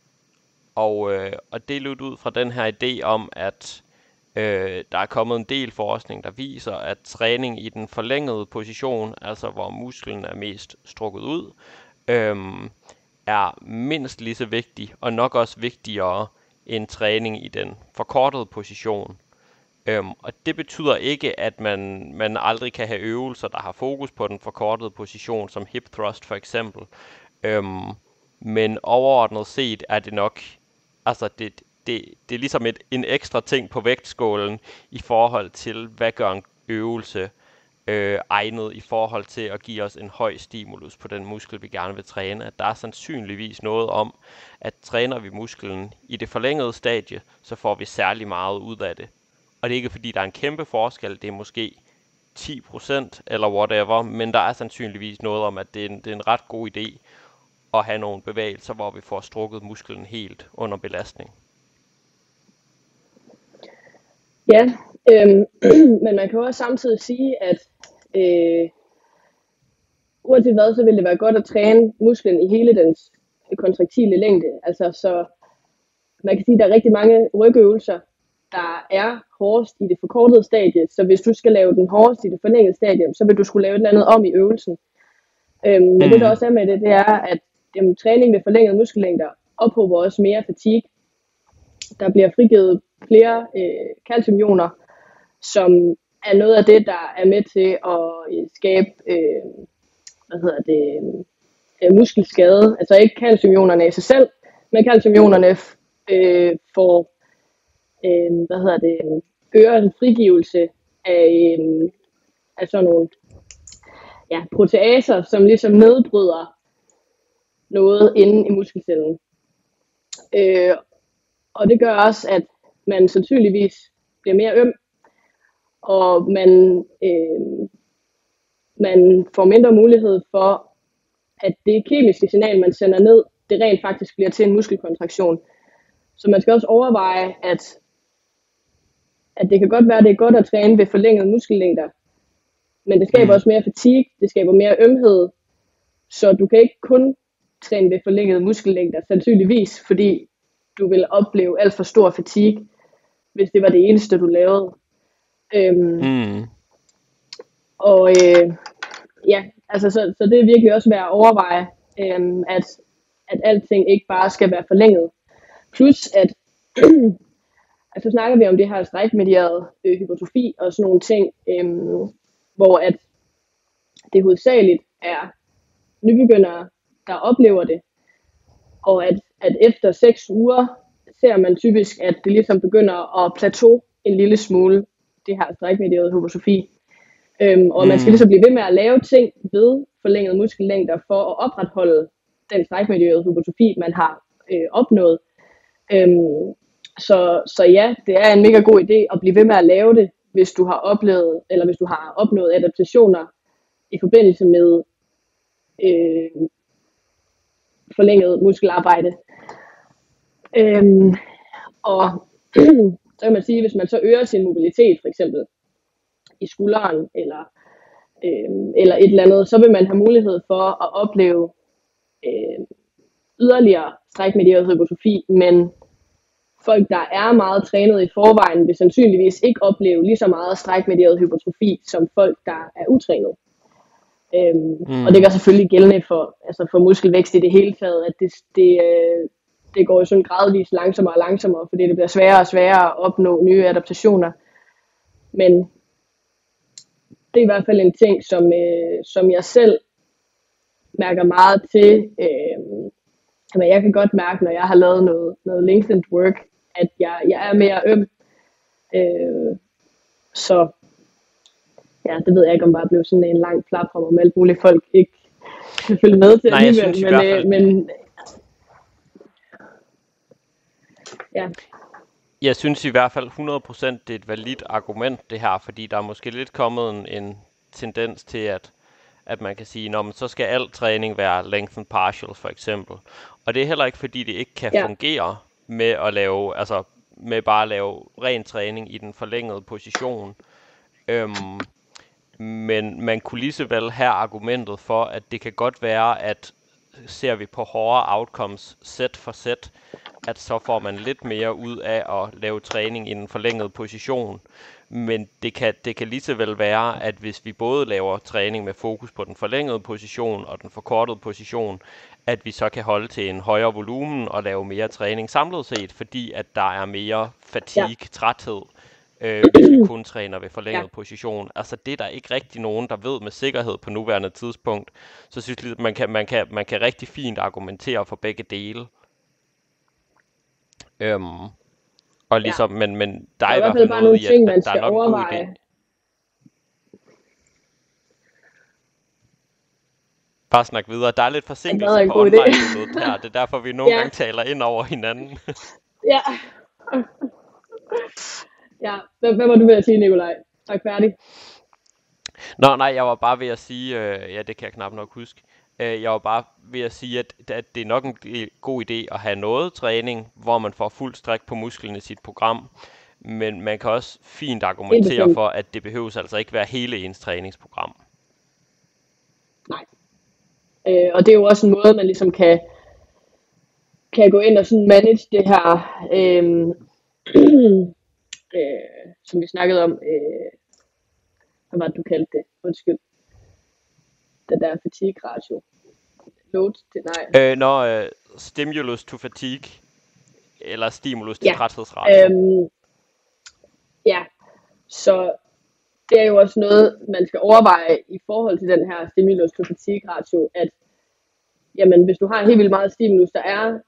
Og, øh, og det lidt ud fra den her idé om, at øh, der er kommet en del forskning, der viser, at træning i den forlængede position, altså hvor musklen er mest strukket ud, øhm, er mindst lige så vigtig, og nok også vigtigere end træning i den forkortede position. Øhm, og det betyder ikke, at man, man aldrig kan have øvelser, der har fokus på den forkortede position, som hip thrust for eksempel. Øhm, men overordnet set er det nok, altså det, det, det er ligesom et, en ekstra ting på vægtskålen i forhold til, hvad gør en øvelse øh, egnet i forhold til at give os en høj stimulus på den muskel, vi gerne vil træne. At der er sandsynligvis noget om, at træner vi musklen i det forlængede stadie, så får vi særlig meget ud af det. Og det er ikke fordi, der er en kæmpe forskel, det er måske 10% eller whatever, men der er sandsynligvis noget om, at det er en, det er en ret god idé at have nogle bevægelser, hvor vi får strukket musklen helt under belastning. Ja, øhm, <clears throat> men man kan også samtidig sige, at øh, uanset hvad, så vil det være godt at træne musklen i hele dens kontraktile længde. Altså, så man kan sige, at der er rigtig mange rygøvelser, der er hårdest i det forkortede stadie. Så hvis du skal lave den hårdest i det forlængede stadie, så vil du skulle lave et eller andet om i øvelsen. Øhm, men det der også er med det, det er, at jamen, træning med forlængede muskellængder ophober også mere fatigue. Der bliver frigivet flere øh, calciumioner, som er noget af det, der er med til at øh, skabe øh, hvad hedder det, øh, muskelskade. Altså ikke calciumionerne i sig selv, men calciumionerne øh, får øh, hvad hedder det, øger en frigivelse af, øh, af sådan nogle ja, proteaser, som ligesom nedbryder noget inde i muskelcellen. Øh, og det gør også, at man sandsynligvis bliver mere øm, og man, øh, man får mindre mulighed for, at det kemiske signal, man sender ned, det rent faktisk bliver til en muskelkontraktion. Så man skal også overveje, at, at det kan godt være, at det er godt at træne ved forlængede muskellængder, men det skaber mm. også mere fatigue, det skaber mere ømhed, så du kan ikke kun træne ved forlængede muskellængder, sandsynligvis, fordi du vil opleve alt for stor fatigue, hvis det var det eneste, du lavede. Øhm, mm. Og øh, ja, altså så, så det er virkelig også værd at overveje, øhm, at, at alting ikke bare skal være forlænget. Plus at, <clears throat> altså snakker vi om det her strækmedieret øh, hypertrofi og sådan nogle ting, øhm, hvor at det hovedsageligt er nybegyndere, der oplever det, og at, at efter 6 uger ser man typisk, at det ligesom begynder at plateau en lille smule, det her strækmedieret hypotrofi. Øhm, og mm. man skal mm. ligesom blive ved med at lave ting ved forlængede muskellængder for at opretholde den strækmedieret hypotrofi, man har øh, opnået. Øhm, så, så ja, det er en mega god idé at blive ved med at lave det, hvis du har oplevet, eller hvis du har opnået adaptationer i forbindelse med øh, forlænget muskelarbejde. Øhm, og <clears throat> så kan man sige, hvis man så øger sin mobilitet, for eksempel i skulderen, eller, øhm, eller et eller andet, så vil man have mulighed for at opleve øh, yderligere strækmedieret hypotrofi, men folk, der er meget trænet i forvejen, vil sandsynligvis ikke opleve lige så meget strækmedieret hypotrofi, som folk, der er utrænet. Øhm, mm. Og det gør selvfølgelig gældende for, altså for muskelvækst i det hele taget, at det, det, øh, det går jo sådan gradvist langsommere og langsommere, fordi det bliver sværere og sværere at opnå nye adaptationer. Men det er i hvert fald en ting, som, øh, som jeg selv mærker meget til. Øh, men jeg kan godt mærke, når jeg har lavet noget, noget lengthened work, at jeg, jeg er mere øm. Øh, så ja, det ved jeg ikke, om bare blev sådan en lang platform, om alt muligt folk ikke kan følge med til Nej, jeg synes men, i men ja. Jeg synes i hvert fald 100% det er et validt argument det her, fordi der er måske lidt kommet en, en tendens til, at, at man kan sige, at så skal al træning være lengthen partial for eksempel. Og det er heller ikke fordi det ikke kan ja. fungere med at lave, altså med bare at lave ren træning i den forlængede position. Øhm, men man kunne lige så vel have argumentet for, at det kan godt være, at ser vi på hårde outcomes set for set, at så får man lidt mere ud af at lave træning i en forlænget position. Men det kan, det kan lige så vel være, at hvis vi både laver træning med fokus på den forlængede position og den forkortede position, at vi så kan holde til en højere volumen og lave mere træning samlet set, fordi at der er mere fatigue, ja. træthed, øh, hvis vi kun træner ved forlænget ja. position. Altså det er der ikke rigtig nogen, der ved med sikkerhed på nuværende tidspunkt. Så synes jeg, man kan, man, kan, man kan rigtig fint argumentere for begge dele. Øhm, og ligesom, ja. men, men der er, i hvert fald bare nogle ting, man skal overveje. Bare snak videre. Der er lidt forsinkelse på online her. Det er derfor, vi nogle ja. gange taler ind over hinanden. ja. <laughs> Ja, hvad, hvad var du ved at sige, Nikolaj? Tak færdig. Nå, nej, jeg var bare ved at sige, øh, ja, det kan jeg knap nok huske. Øh, jeg var bare ved at sige, at, at det er nok en god idé at have noget træning, hvor man får fuld stræk på musklen i sit program. Men man kan også fint argumentere for, at det behøves altså ikke være hele ens træningsprogram. Nej. Øh, og det er jo også en måde, man ligesom kan, kan gå ind og sådan manage det her <clears throat> øh, øh, som vi snakkede om, øh, hvad var det, du kaldte det? Undskyld. Den der fatigue ratio. explode? Det, nej. Øh, når øh, stimulus to fatigue, eller stimulus til Ja. træthedsratio. Øhm, ja, så det er jo også noget, man skal overveje i forhold til den her stimulus to fatigue ratio, at jamen, hvis du har helt vildt meget stimulus, der er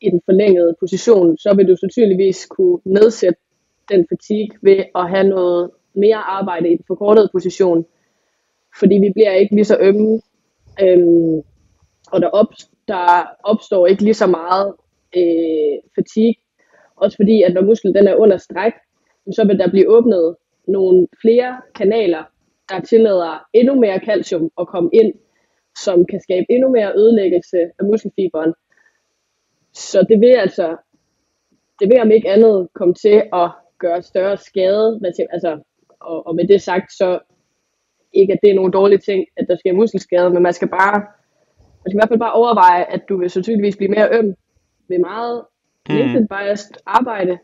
i den forlængede position, så vil du sandsynligvis kunne nedsætte den fatigue ved at have noget mere arbejde i den forkortede position, fordi vi bliver ikke lige så ømme, øhm, og der, op, der opstår ikke lige så meget øh, fatigue, også fordi, at når musklen den er under stræk, så vil der blive åbnet nogle flere kanaler, der tillader endnu mere calcium at komme ind, som kan skabe endnu mere ødelæggelse af muskelfiberen. Så det vil altså, det vil om ikke andet komme til at gøre større skade. Til- Altså, og, og med det sagt, så ikke at det er nogen dårlige ting, at der sker muskelskade, men man skal bare, man skal i hvert fald bare overveje, at du vil sandsynligvis blive mere øm ved meget biased arbejde,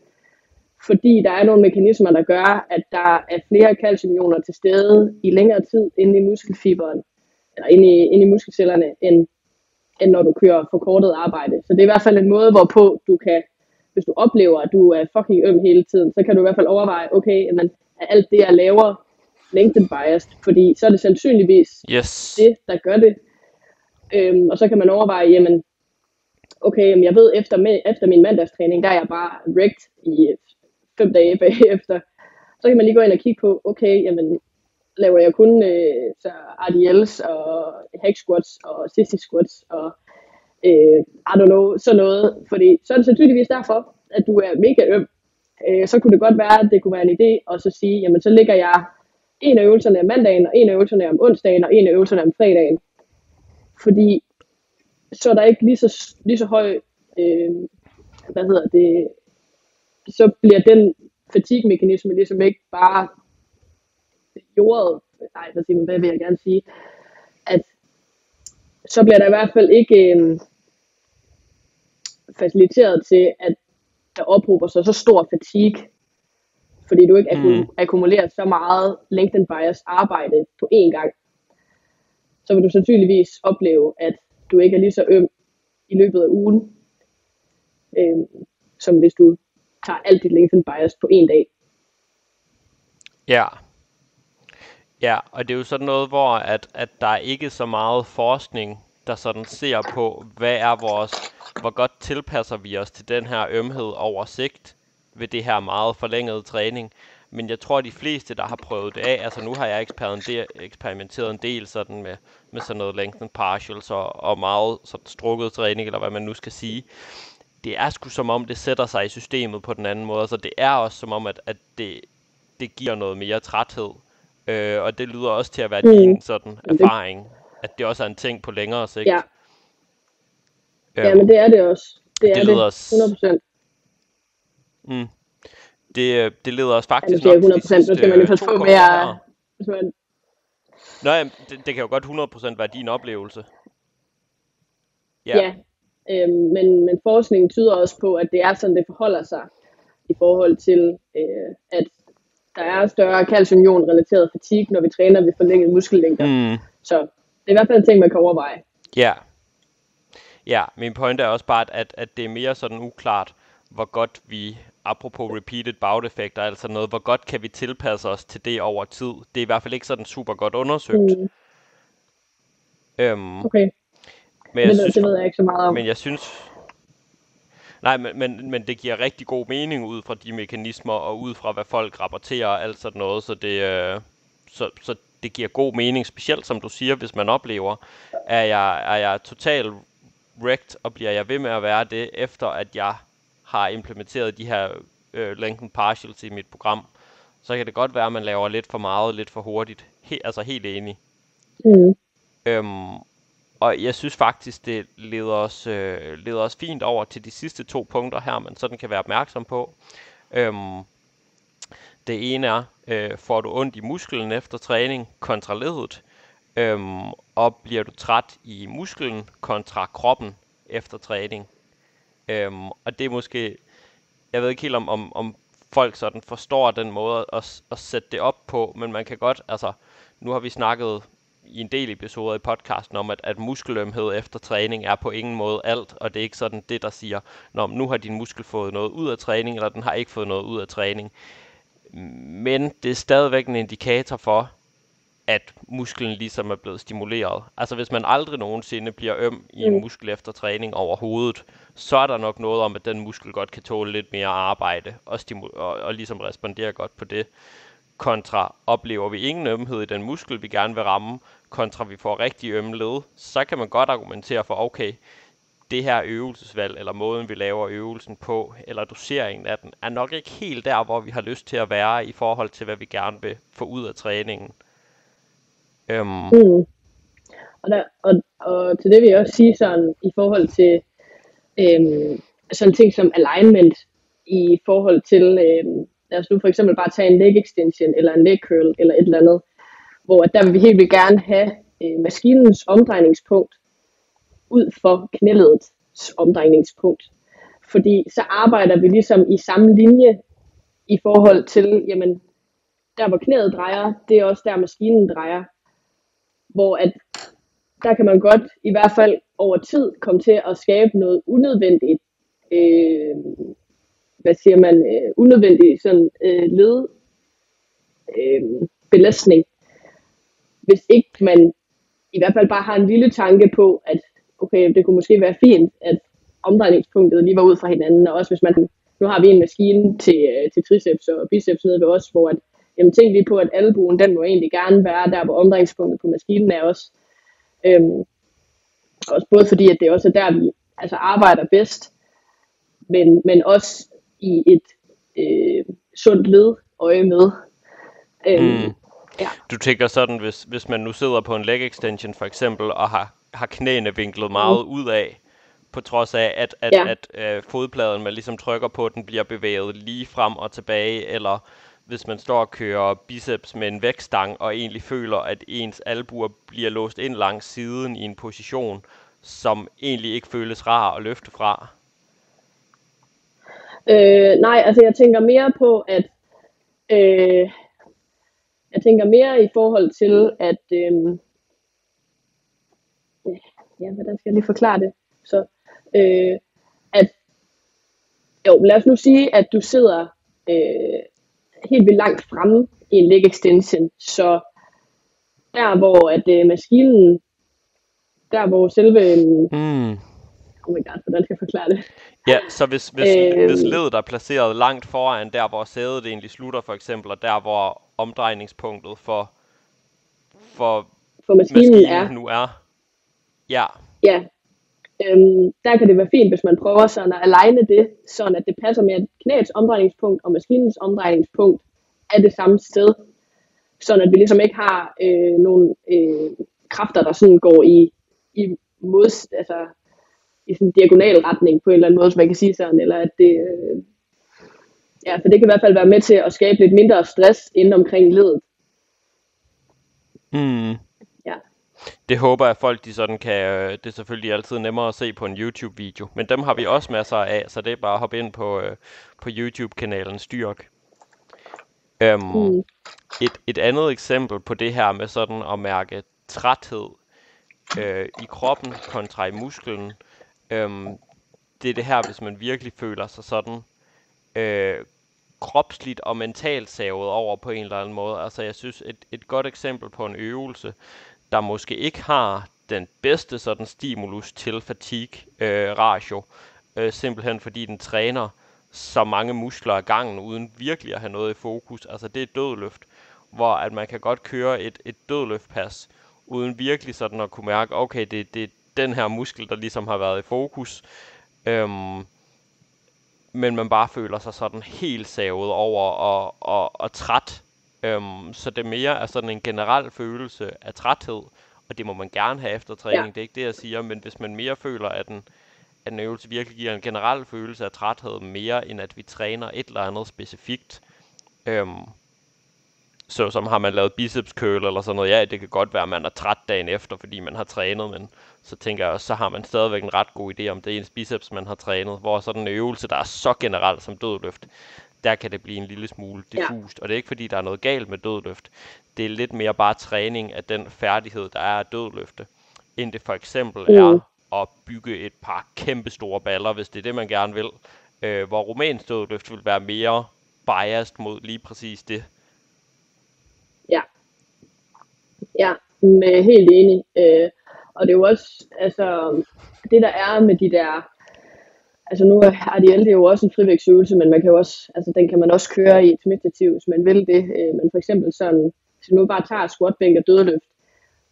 fordi der er nogle mekanismer, der gør, at der er flere calciumioner til stede i længere tid inde i muskelfiberen, eller inde i, inde i muskelcellerne, end, end når du kører forkortet arbejde. Så det er i hvert fald en måde, hvorpå du kan, hvis du oplever, at du er fucking øm hele tiden, så kan du i hvert fald overveje, okay, jamen, er alt det, jeg laver, LinkedIn biased, fordi så er det sandsynligvis Yes. det, der gør det. Øhm, og så kan man overveje, jamen, okay, jamen jeg ved, efter, med, efter min mandagstræning, der er jeg bare wrecked i fem dage <laughs> bagefter. Så kan man lige gå ind og kigge på, okay, jamen, laver jeg kun øh, så RDLs og hack squats og sissy squats og øh, I don't know, sådan noget. Fordi så er det sandsynligvis derfor, at du er mega øm. Øh, så kunne det godt være, at det kunne være en idé at så sige, jamen så ligger jeg en af øvelserne om mandagen, og en af øvelserne om onsdagen, og en af øvelserne om fredagen. Fordi så er der ikke lige så, lige så høj, øh, hvad hedder det, så bliver den fatigmekanisme ligesom ikke bare jordet, nej, hvad, siger man, hvad vil jeg gerne sige, at så bliver der i hvert fald ikke øh, faciliteret til, at der ophober sig så stor fatigue, fordi du ikke Mm. akkumulerer så meget LinkedIn bias arbejde på én gang. Så vil du sandsynligvis opleve, at du ikke er lige så øm i løbet af ugen, øh, som hvis du tager alt dit LinkedIn bias på en dag. Ja. Ja, og det er jo sådan noget, hvor at, at der er ikke så meget forskning, der sådan ser på, hvad er vores, hvor godt tilpasser vi os til den her ømhed over sigt ved det her meget forlængede træning. Men jeg tror, at de fleste, der har prøvet det af, altså nu har jeg eksperimenteret, en del sådan med, med sådan noget lengthen partials og, og meget sådan strukket træning, eller hvad man nu skal sige. Det er sgu som om, det sætter sig i systemet på den anden måde, så det er også som om, at, at det, det giver noget mere træthed. Øh, og det lyder også til at være Mm. din sådan erfaring, at det også er en ting på længere sigt. Ja, Øhm, ja men det er det også. Det er det det, lyder s- 100%. mm, det, øh, det leder os Ja, faktisk siger jeg nok til de 100%, nu skal sidste, man jo øh, passe på med at... Hvis man, Nå, jamen, det, det kan jo godt 100% være din oplevelse. ja. ja øhm, men, men forskningen tyder også på, at det er sådan, det forholder sig i forhold til, øh, at der er større calciumion-relateret fatigue, når vi træner ved forlænget muskellængder. Mm, Så det er i hvert fald en ting, man kan overveje. ja. Ja, min pointe er også bare, at, at, det er mere sådan uklart, hvor godt vi, apropos repeated bout effekter, altså noget, hvor godt kan vi tilpasse os til det over tid. Det er i hvert fald ikke sådan super godt undersøgt. Mm, Øhm, okay, men jeg det, synes, det ved jeg ikke så meget om. Men jeg synes... Nej, men, men, men det giver rigtig god mening ud fra de mekanismer, og ud fra hvad folk rapporterer og alt sådan noget, så det, øh, så, så det giver god mening, specielt som du siger, hvis man oplever, er jeg, er jeg total wrecked, og bliver jeg ved med at være det, efter at jeg har implementeret de her øh, lengthen partials i mit program, så kan det godt være, at man laver lidt for meget, lidt for hurtigt. He, altså helt enig. Mm, Øhm, og jeg synes faktisk, det leder os, øh, leder os fint over til de sidste to punkter her, man sådan kan være opmærksom på. Øhm, det ene er, øh, får du ondt i musklen efter træning kontra ledet, øhm, og bliver du træt i musklen kontra kroppen efter træning. Øhm, og det er måske, jeg ved ikke helt om, om, om folk sådan forstår den måde at, at sætte det op på, men man kan godt, altså, nu har vi snakket i en del episoder i podcasten om, at, at muskelømhed efter træning er på ingen måde alt, og det er ikke sådan det, der siger, Nå, nu har din muskel fået noget ud af træning, eller den har ikke fået noget ud af træning. Men det er stadigvæk en indikator for, at musklen ligesom er blevet stimuleret. Altså hvis man aldrig nogensinde bliver øm i en mm. muskel efter træning overhovedet, så er der nok noget om, at den muskel godt kan tåle lidt mere arbejde og, stimul- og, og ligesom respondere godt på det. Kontra oplever vi ingen ømhed i den muskel, vi gerne vil ramme, kontra vi får rigtig ømme led, så kan man godt argumentere for, okay, det her øvelsesvalg, eller måden vi laver øvelsen på, eller doseringen af den, er nok ikke helt der, hvor vi har lyst til at være i forhold til, hvad vi gerne vil få ud af træningen. Øhm. Mm. Og, der, og, og til det vil jeg også sige sådan, i forhold til øhm, sådan ting som alignment, i forhold til, øhm, lad os nu for eksempel bare tage en leg extension, eller en leg curl, eller et eller andet, hvor der vil vi helt vil gerne have øh, maskinens omdrejningspunkt ud for knæledets omdrejningspunkt. Fordi så arbejder vi ligesom i samme linje i forhold til, jamen, der hvor knæet drejer, det er også der maskinen drejer hvor at der kan man godt i hvert fald over tid komme til at skabe noget unødvendigt, øh, hvad siger man, øh, unødvendig sådan øh, led øh, belastning, hvis ikke man i hvert fald bare har en lille tanke på, at okay, det kunne måske være fint, at omdrejningspunktet lige var ud fra hinanden, og også hvis man, nu har vi en maskine til, øh, til triceps og biceps nede ved os, hvor at jamen tænk lige på, at albuen, den må egentlig gerne være der, hvor omdrejningspunktet på maskinen er også. Øhm, også både fordi, at det også er der, vi altså arbejder bedst, men, men også i et øh, sundt led øje med. Øhm, mm. ja. Du tænker sådan, hvis, hvis man nu sidder på en leg extension for eksempel, og har, har knæene vinklet meget mm. ud af, på trods af, at, at, ja. at øh, fodpladen, man ligesom trykker på, den bliver bevæget lige frem og tilbage, eller hvis man står og kører biceps med en vægtstang, og egentlig føler, at ens albuer bliver låst ind langs siden i en position, som egentlig ikke føles rar at løfte fra? Øh, nej, altså jeg tænker mere på, at øh, jeg tænker mere i forhold til, at øh, ja, hvordan skal jeg lige forklare det? Så, øh, at jo, lad os nu sige, at du sidder øh, helt vildt langt fremme i en leg extension. Så der hvor at øh, maskinen, der hvor selve... Mm. Oh my god, hvordan skal jeg forklare det? Ja, så hvis, hvis, øh, hvis ledet er placeret langt foran der, hvor sædet egentlig slutter for eksempel, og der hvor omdrejningspunktet for, for, for maskinen, maskinen er. nu er. Ja. Ja, Øhm, der kan det være fint, hvis man prøver sådan at aligne det, sådan at det passer med, at knæets omdrejningspunkt og maskinens omdrejningspunkt er det samme sted. Sådan at vi ligesom ikke har øh, nogle øh, kræfter, der sådan går i, i mod, altså, i sådan en diagonal retning på en eller anden måde, som man kan sige sådan, eller at det, øh, ja, for det kan i hvert fald være med til at skabe lidt mindre stress inden omkring ledet. Mm det håber jeg, folk de sådan kan, øh, det er selvfølgelig altid nemmere at se på en YouTube-video, men dem har vi også masser af, så det er bare at hoppe ind på, øh, på YouTube-kanalen Styrk. Um, mm. et, et andet eksempel på det her med sådan at mærke træthed øh, i kroppen kontra i musklen, øhm, det er det her, hvis man virkelig føler sig sådan øh, kropsligt og mentalt savet over på en eller anden måde. Altså jeg synes, et, et godt eksempel på en øvelse, der måske ikke har den bedste sådan stimulus til fatigue øh, ratio, øh, simpelthen fordi den træner så mange muskler af gangen, uden virkelig at have noget i fokus. Altså det er dødløft, hvor at man kan godt køre et, et dødløftpas, uden virkelig sådan at kunne mærke, okay, det, det er den her muskel, der ligesom har været i fokus. Øhm, men man bare føler sig sådan helt savet over og, og, og træt Øhm, så det mere er sådan en generel følelse af træthed, og det må man gerne have efter træning, ja. det er ikke det, jeg siger, men hvis man mere føler, at en, at en øvelse virkelig giver en generel følelse af træthed, mere end at vi træner et eller andet specifikt, øhm, så som har man lavet biceps curl eller sådan noget, ja, det kan godt være, at man er træt dagen efter, fordi man har trænet, men så tænker jeg også, så har man stadigvæk en ret god idé om det er ens biceps, man har trænet, hvor sådan en øvelse, der er så generelt som dødløft, der kan det blive en lille smule diffust. Ja. Og det er ikke fordi, der er noget galt med dødløft. Det er lidt mere bare træning af den færdighed, der er at dødløfte, end det for eksempel mm. er at bygge et par kæmpe store baller, hvis det er det, man gerne vil. Øh, hvor rumænsk dødløft vil være mere biased mod lige præcis det. Ja. Ja, med helt enig. Øh, og det er jo også, altså, det der er med de der altså nu har de ældre jo også en frivægtsøvelse, men man kan jo også, altså den kan man også køre i et meditativ, hvis man vil det. Øh, men for eksempel sådan, hvis nu bare tager squat, bænk og dødløft,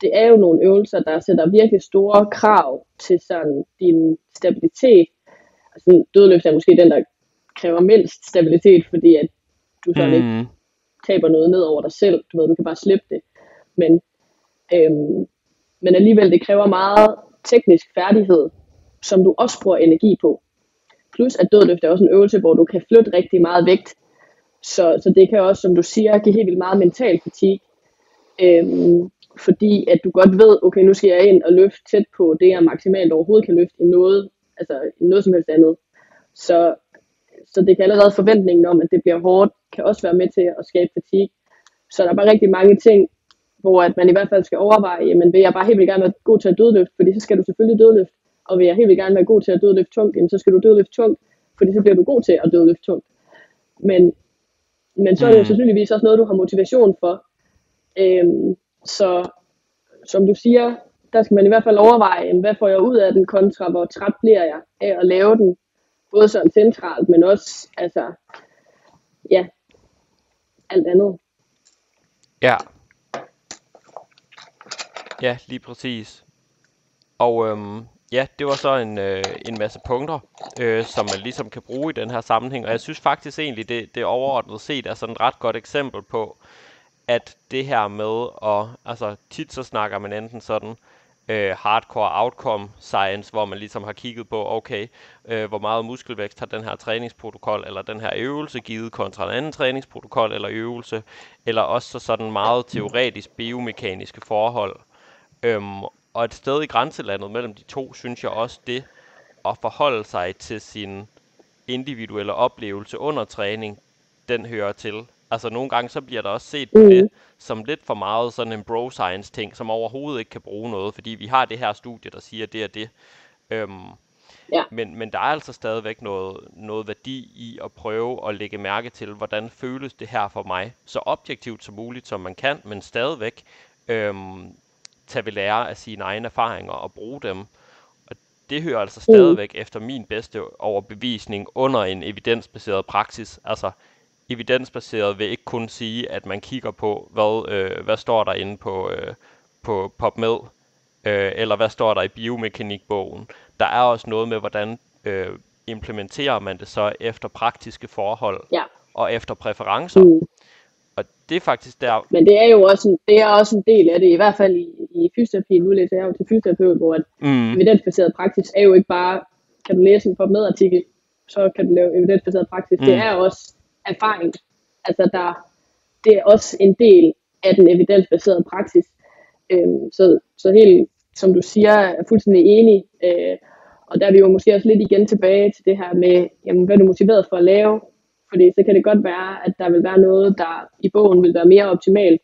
det er jo nogle øvelser, der sætter virkelig store krav til sådan din stabilitet. Altså dødløft er måske den, der kræver mindst stabilitet, fordi at du sådan mm. ikke taber noget ned over dig selv. Du ved, du kan bare slippe det. Men, øhm, men alligevel, det kræver meget teknisk færdighed, som du også bruger energi på. Plus at dødløft er også en øvelse, hvor du kan flytte rigtig meget vægt. Så, så det kan også, som du siger, give helt vildt meget mental fatigue. Øhm, fordi at du godt ved, okay, nu skal jeg ind og løfte tæt på det, jeg maksimalt overhovedet kan løfte i noget, altså i noget som helst andet. Så, så det kan allerede forventningen om, at det bliver hårdt, kan også være med til at skabe fatigue. Så der er bare rigtig mange ting, hvor at man i hvert fald skal overveje, jamen vil jeg bare helt vildt gerne være god til at dødløfte, fordi så skal du selvfølgelig dødløfte og vil jeg helt vildt gerne være god til at dødløfte tungt, jamen, så skal du dødløfte tungt, fordi så bliver du god til at dødløfte tungt. Men, men så er det jo mm. sandsynligvis også noget, du har motivation for. Øhm, så som du siger, der skal man i hvert fald overveje, hvad får jeg ud af den kontra, hvor træt bliver jeg af at lave den, både sådan centralt, men også, altså, ja, alt andet. Ja. Ja, lige præcis. Og øhm, Ja, det var så en, øh, en masse punkter, øh, som man ligesom kan bruge i den her sammenhæng. Og jeg synes faktisk egentlig, det, det overordnet set er sådan et ret godt eksempel på, at det her med, og altså tit så snakker man enten sådan, øh, hardcore outcome science, hvor man ligesom har kigget på, okay, øh, hvor meget muskelvækst har den her træningsprotokol, eller den her øvelse givet kontra en anden træningsprotokol eller øvelse, eller også så sådan meget teoretisk biomekaniske forhold. Øhm, og et sted i grænselandet mellem de to, synes jeg også det at forholde sig til sin individuelle oplevelse under træning, den hører til. Altså nogle gange så bliver der også set på mm. det som lidt for meget sådan en bro science ting, som overhovedet ikke kan bruge noget, fordi vi har det her studie, der siger det og det. Øhm, ja. men, men der er altså stadigvæk noget, noget værdi i at prøve at lægge mærke til, hvordan føles det her for mig, så objektivt som muligt, som man kan, men stadigvæk øhm, tage ved lære af sine egne erfaringer og bruge dem. Og det hører altså stadigvæk efter min bedste overbevisning under en evidensbaseret praksis. Altså evidensbaseret vil ikke kun sige, at man kigger på, hvad, øh, hvad står der inde på, øh, på PubMed, øh, eller hvad står der i biomekanikbogen. Der er også noget med, hvordan øh, implementerer man det så efter praktiske forhold ja. og efter præferencer. Mm det er faktisk der. Men det er jo også en, det er også en del af det, i hvert fald i, i fysioterapi. Nu læser jeg jo til fysioterapeut, hvor at mm. evidensbaseret praksis er jo ikke bare, kan du læse en med artikel, så kan du lave evidensbaseret praksis. Mm. Det er også erfaring. Altså der, det er også en del af den evidensbaserede praksis. Øhm, så, så helt, som du siger, er fuldstændig enig. Øh, og der er vi jo måske også lidt igen tilbage til det her med, jamen, hvad er du motiveret for at lave? Fordi så kan det godt være, at der vil være noget, der i bogen vil være mere optimalt.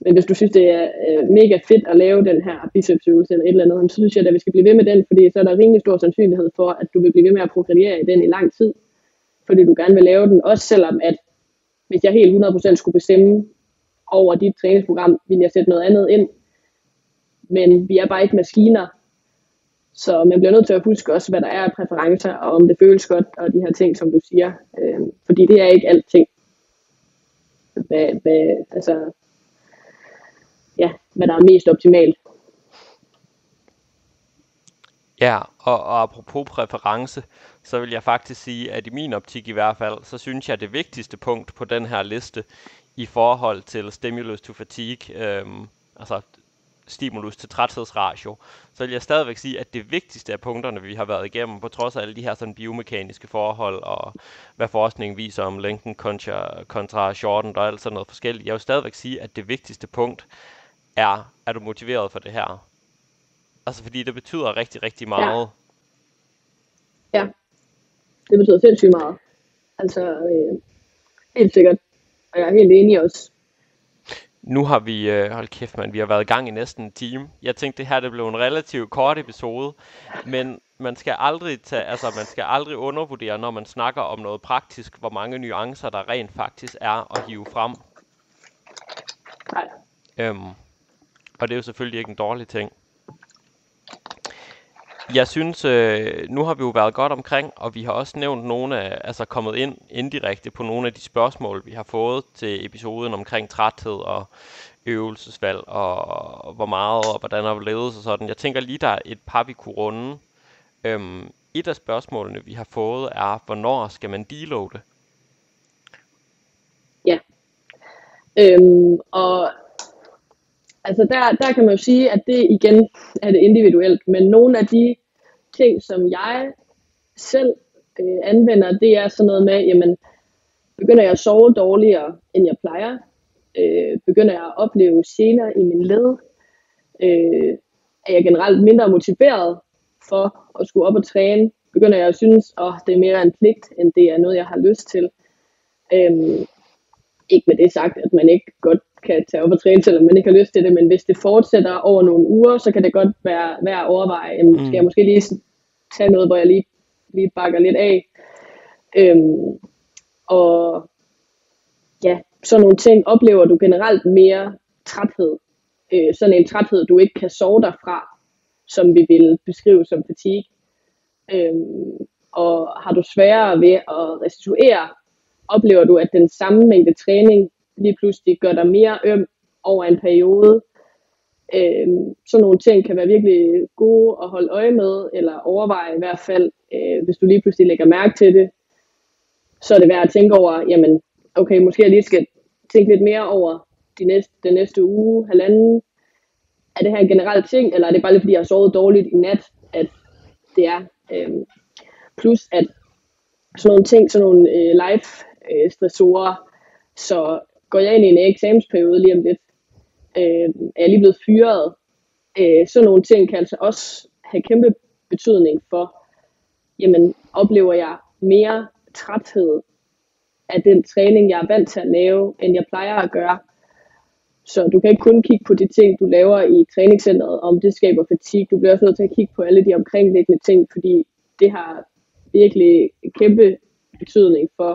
Men hvis du synes, det er øh, mega fedt at lave den her bicepsøvelse eller et eller andet, så synes jeg, at vi skal blive ved med den, fordi så er der rimelig stor sandsynlighed for, at du vil blive ved med at progredere i den i lang tid. Fordi du gerne vil lave den, også selvom at hvis jeg helt 100% skulle bestemme over dit træningsprogram, ville jeg sætte noget andet ind. Men vi er bare ikke maskiner, så man bliver nødt til at huske også, hvad der er af præferencer, og om det føles godt, og de her ting, som du siger. Øh, fordi det er ikke alting. Hvad, hvad, altså, ja, hvad der er mest optimalt. Ja, og, og apropos præference, så vil jeg faktisk sige, at i min optik i hvert fald, så synes jeg, at det vigtigste punkt på den her liste i forhold til stimulus to fatigue, øhm, altså stimulus til træthedsratio, så vil jeg stadigvæk sige, at det vigtigste af punkterne, vi har været igennem, på trods af alle de her sådan biomekaniske forhold, og hvad forskningen viser om længden kontra, kontra shorten og alt sådan noget forskelligt, jeg vil stadigvæk sige, at det vigtigste punkt er, er du motiveret for det her? Altså fordi det betyder rigtig, rigtig meget. Ja, ja. det betyder sindssygt meget. Altså, øh, helt sikkert. Og jeg er helt enig også. Nu har vi, øh, hold kæft mand, vi har været i gang i næsten en time. Jeg tænkte, det her det blev en relativt kort episode, men man skal aldrig tage, altså man skal aldrig undervurdere, når man snakker om noget praktisk, hvor mange nuancer der rent faktisk er at hive frem. Nej. Øhm, og det er jo selvfølgelig ikke en dårlig ting. Jeg synes, øh, nu har vi jo været godt omkring, og vi har også nævnt nogle af, altså kommet ind indirekte på nogle af de spørgsmål, vi har fået til episoden omkring træthed og øvelsesvalg, og, og hvor meget og hvordan der ledes og sådan. Jeg tænker lige, der er et par, vi kunne runde. Øhm, et af spørgsmålene, vi har fået, er, hvornår skal man deloade? Ja. Øhm, og altså der, der kan man jo sige, at det igen er det individuelt, men nogle af de ting, som jeg selv øh, anvender, det er sådan noget med, jamen, begynder jeg at sove dårligere, end jeg plejer? Øh, begynder jeg at opleve gener i min led? Øh, er jeg generelt mindre motiveret for at skulle op og træne? Begynder jeg at synes, at oh, det er mere en pligt, end det er noget, jeg har lyst til? Øh, ikke med det sagt, at man ikke godt kan tage op og træne, selvom man ikke har lyst til det, men hvis det fortsætter over nogle uger, så kan det godt være værd at overveje, jamen, skal jeg måske lige tage noget, hvor jeg lige, lige bakker lidt af. Øhm, og ja, sådan nogle ting oplever du generelt mere træthed. Øh, sådan en træthed, du ikke kan sove dig fra, som vi vil beskrive som fatigue. Øhm, og har du sværere ved at restituere, oplever du, at den samme mængde træning lige pludselig gør dig mere øm over en periode. Øh, sådan nogle ting kan være virkelig gode at holde øje med, eller overveje i hvert fald, øh, hvis du lige pludselig lægger mærke til det, så er det værd at tænke over, jamen, okay, måske jeg lige skal tænke lidt mere over de næste, den næste uge, halvanden. Er det her en generel ting, eller er det bare lidt, fordi jeg har sovet dårligt i nat, at det er? Øh, plus at sådan nogle ting, sådan nogle øh, live øh, stressorer, så går jeg ind i en eksamensperiode lige om lidt, øh, er jeg lige blevet fyret. Øh, sådan nogle ting kan altså også have kæmpe betydning for, jamen oplever jeg mere træthed af den træning, jeg er vant til at lave, end jeg plejer at gøre. Så du kan ikke kun kigge på de ting, du laver i træningscenteret, om det skaber fatigue. Du bliver også nødt til at kigge på alle de omkringliggende ting, fordi det har virkelig kæmpe betydning for,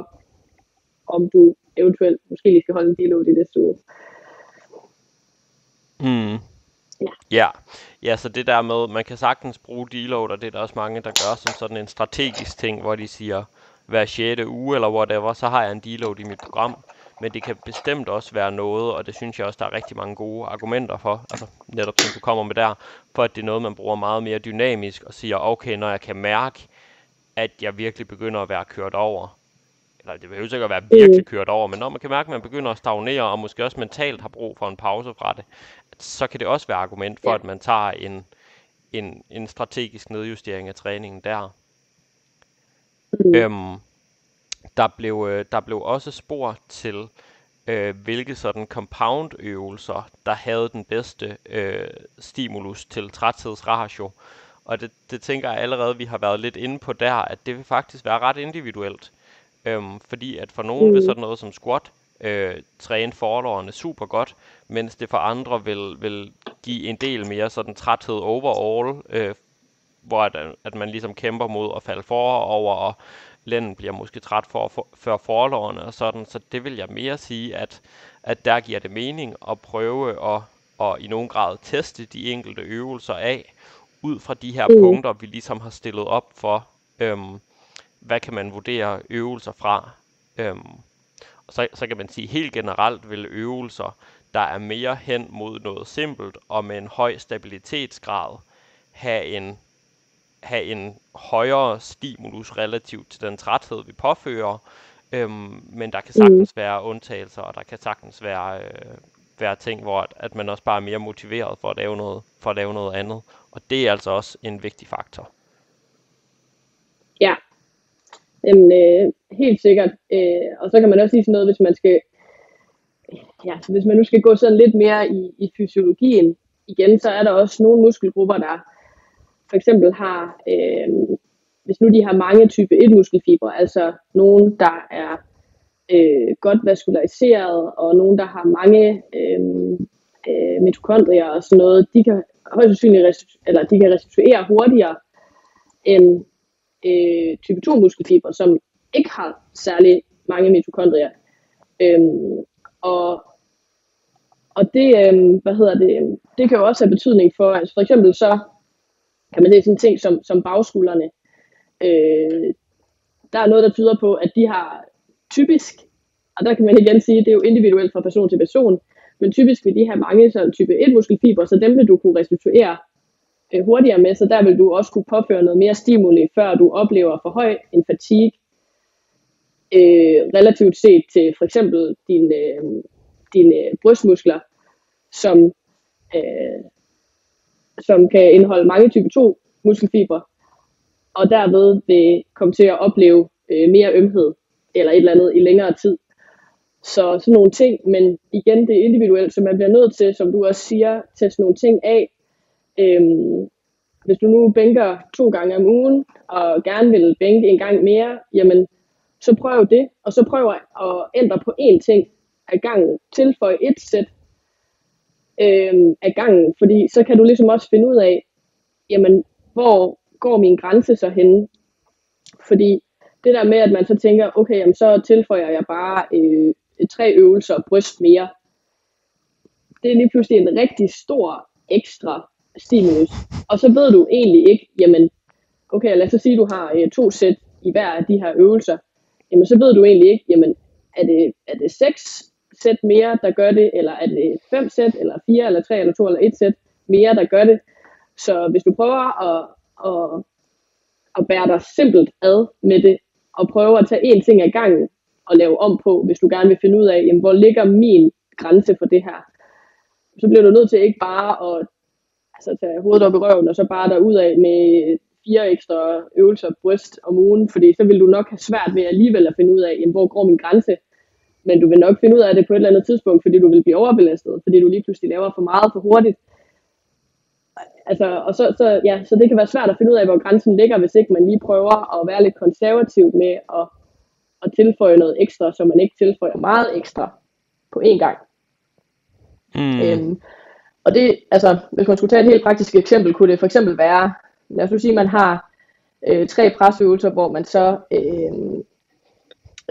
om du eventuelt måske lige skal holde en deload i næste uge. Mm. Ja. ja. Ja, så det der med, man kan sagtens bruge deload, og det er der også mange, der gør som sådan en strategisk ting, hvor de siger, hver 6. uge eller whatever, så har jeg en deload i mit program. Men det kan bestemt også være noget, og det synes jeg også, der er rigtig mange gode argumenter for, altså netop som du kommer med der, for at det er noget, man bruger meget mere dynamisk og siger, okay, når jeg kan mærke, at jeg virkelig begynder at være kørt over, eller det behøver ikke at være virkelig kørt over, men når man kan mærke, at man begynder at stagnere, og måske også mentalt har brug for en pause fra det, så kan det også være argument for, ja. at man tager en, en, en strategisk nedjustering af træningen der. Mm. Øhm, der, blev, øh, der blev også spurgt til, øh, hvilke sådan compound øvelser, der havde den bedste øh, stimulus til træthedsratio. Og det, det tænker jeg allerede, vi har været lidt inde på der, at det vil faktisk være ret individuelt. Øhm, fordi at for nogen mm. vil sådan noget som squat øh, træne forlårene super godt, mens det for andre vil, vil give en del mere sådan træthed overall, øh, hvor at, at man ligesom kæmper mod at falde forover, og lænden bliver måske træt for, for, før forlårene og sådan, så det vil jeg mere sige, at, at der giver det mening at prøve at, og i nogen grad teste de enkelte øvelser af, ud fra de her mm. punkter, vi ligesom har stillet op for, øhm, hvad kan man vurdere øvelser fra? Øhm, og så, så kan man sige, helt generelt vil øvelser, der er mere hen mod noget simpelt og med en høj stabilitetsgrad, have en, have en højere stimulus relativt til den træthed, vi påfører. Øhm, men der kan sagtens mm. være undtagelser, og der kan sagtens være, øh, være ting, hvor at, at man også bare er mere motiveret for at lave noget, for at lave noget andet. Og det er altså også en vigtig faktor. Ja, Jamen, øh, helt sikkert. Øh, og så kan man også sige sådan noget, hvis man skal, ja, så hvis man nu skal gå sådan lidt mere i, i fysiologien igen, så er der også nogle muskelgrupper, der for eksempel har øh, hvis nu de har mange type 1 muskelfibre, altså nogen, der er øh, godt vaskulariseret, og nogen, der har mange øh, øh, mitokondrier og sådan noget, de kan højst sandsynligt eller de kan restituere hurtigere end øh, type 2 muskelfibre, som ikke har særlig mange mitokondrier. Øhm, og og det, øh, hvad hedder det, øhm, det kan jo også have betydning for, altså for eksempel så kan man se sådan ting som, som bagskuldrene. Øh, der er noget, der tyder på, at de har typisk, og der kan man igen sige, det er jo individuelt fra person til person, men typisk vil de have mange sådan type 1 muskelfiber, så dem vil du kunne restituere øh, hurtigere med, så der vil du også kunne påføre noget mere stimuli, før du oplever for høj en fatigue, øh, relativt set til for eksempel dine, øh, dine brystmuskler, som, øh, som kan indeholde mange type 2 muskelfibre, og derved vil komme til at opleve øh, mere ømhed eller et eller andet i længere tid. Så sådan nogle ting, men igen, det er individuelt, så man bliver nødt til, som du også siger, teste sådan nogle ting af. Øhm, hvis du nu bænker to gange om ugen, og gerne vil bænke en gang mere, jamen, så prøv det, og så prøv at ændre på én ting ad gangen. Tilføj et sæt øhm, ad gangen, fordi så kan du ligesom også finde ud af, jamen, hvor går min grænse så henne? Fordi det der med, at man så tænker, okay, jamen, så tilføjer jeg bare øh, tre øvelser og bryst mere. Det er lige pludselig en rigtig stor ekstra stimulus. Og så ved du egentlig ikke, jamen, okay, lad os så sige, at du har øh, to sæt i hver af de her øvelser. Jamen, så ved du egentlig ikke, jamen, er det, er det seks sæt mere, der gør det, eller er det fem sæt, eller fire, eller tre, eller to, eller et sæt mere, der gør det. Så hvis du prøver at, at, at bære dig simpelt ad med det, og prøve at tage én ting ad gangen, og lave om på, hvis du gerne vil finde ud af, jamen, hvor ligger min grænse for det her. Så bliver du nødt til ikke bare at altså, tage hovedet op i røven, og så bare der ud af med fire ekstra øvelser bryst om ugen, fordi så vil du nok have svært ved alligevel at finde ud af, jamen, hvor går min grænse. Men du vil nok finde ud af det på et eller andet tidspunkt, fordi du vil blive overbelastet, fordi du lige pludselig laver for meget for hurtigt. Altså, og så, så, ja, så det kan være svært at finde ud af, hvor grænsen ligger, hvis ikke man lige prøver at være lidt konservativ med at at tilføje noget ekstra, så man ikke tilføjer meget ekstra på én gang. Mm. Øhm, og det, altså, hvis man skulle tage et helt praktisk eksempel, kunne det for eksempel være, lad os nu sige, at man har øh, tre presøvelser, hvor man så øh,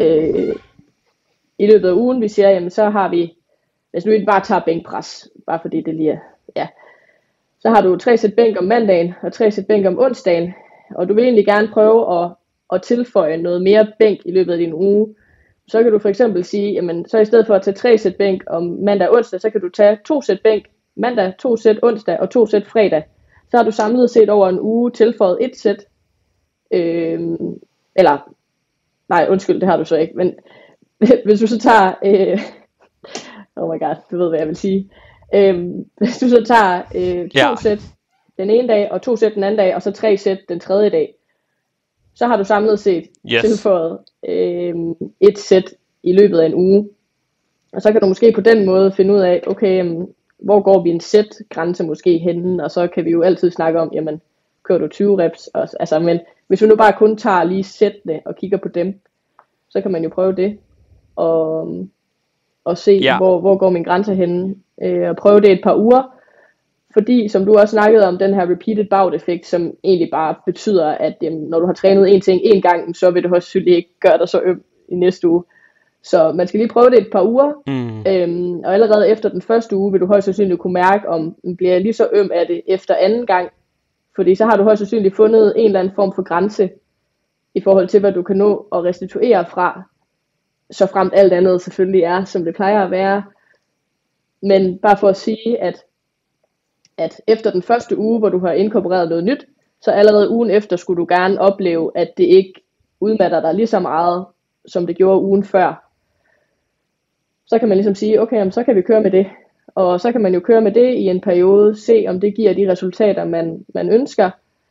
øh, i løbet af ugen, vi siger, jamen så har vi, hvis nu bare tager bænkpres, bare fordi det lige er, ja, så har du tre sæt bænk om mandagen, og tre sæt bænk om onsdagen, og du vil egentlig gerne prøve at at tilføje noget mere bænk i løbet af din uge, så kan du for eksempel sige, jamen så i stedet for at tage tre sæt bænk om mandag og onsdag, så kan du tage to sæt bænk mandag, to sæt onsdag og to sæt fredag. Så har du samlet set over en uge tilføjet et sæt, øh, eller nej, undskyld, det har du så ikke, men <laughs> hvis du så tager, øh, <laughs> oh my god, du ved hvad jeg vil sige, øh, hvis du så tager øh, to yeah. sæt den ene dag, og to sæt den anden dag, og så tre sæt den tredje dag, så har du samlet set yes. tilføjet øh, et sæt i løbet af en uge. Og så kan du måske på den måde finde ud af, okay, hvor går vi en sæt grænse måske henne, og så kan vi jo altid snakke om, jamen, kører du 20 reps? Og, altså, men hvis vi nu bare kun tager lige sættene og kigger på dem, så kan man jo prøve det, og, og se, ja. hvor, hvor går min grænse henne, øh, og prøve det et par uger, fordi, som du også snakkede om, den her repeated bout effekt, som egentlig bare betyder, at jamen, når du har trænet en ting en gang, så vil det højst sandsynligt ikke gøre dig så øm i næste uge. Så man skal lige prøve det et par uger, mm. øhm, og allerede efter den første uge vil du højst sandsynligt kunne mærke, om den bliver lige så øm af det efter anden gang. Fordi så har du højst sandsynligt fundet en eller anden form for grænse, i forhold til, hvad du kan nå at restituere fra, så fremt alt andet selvfølgelig er, som det plejer at være. Men bare for at sige, at at efter den første uge, hvor du har inkorporeret noget nyt, så allerede ugen efter skulle du gerne opleve, at det ikke udmatter dig lige så meget, som det gjorde ugen før. Så kan man ligesom sige, okay, så kan vi køre med det. Og så kan man jo køre med det i en periode, se om det giver de resultater, man, man ønsker.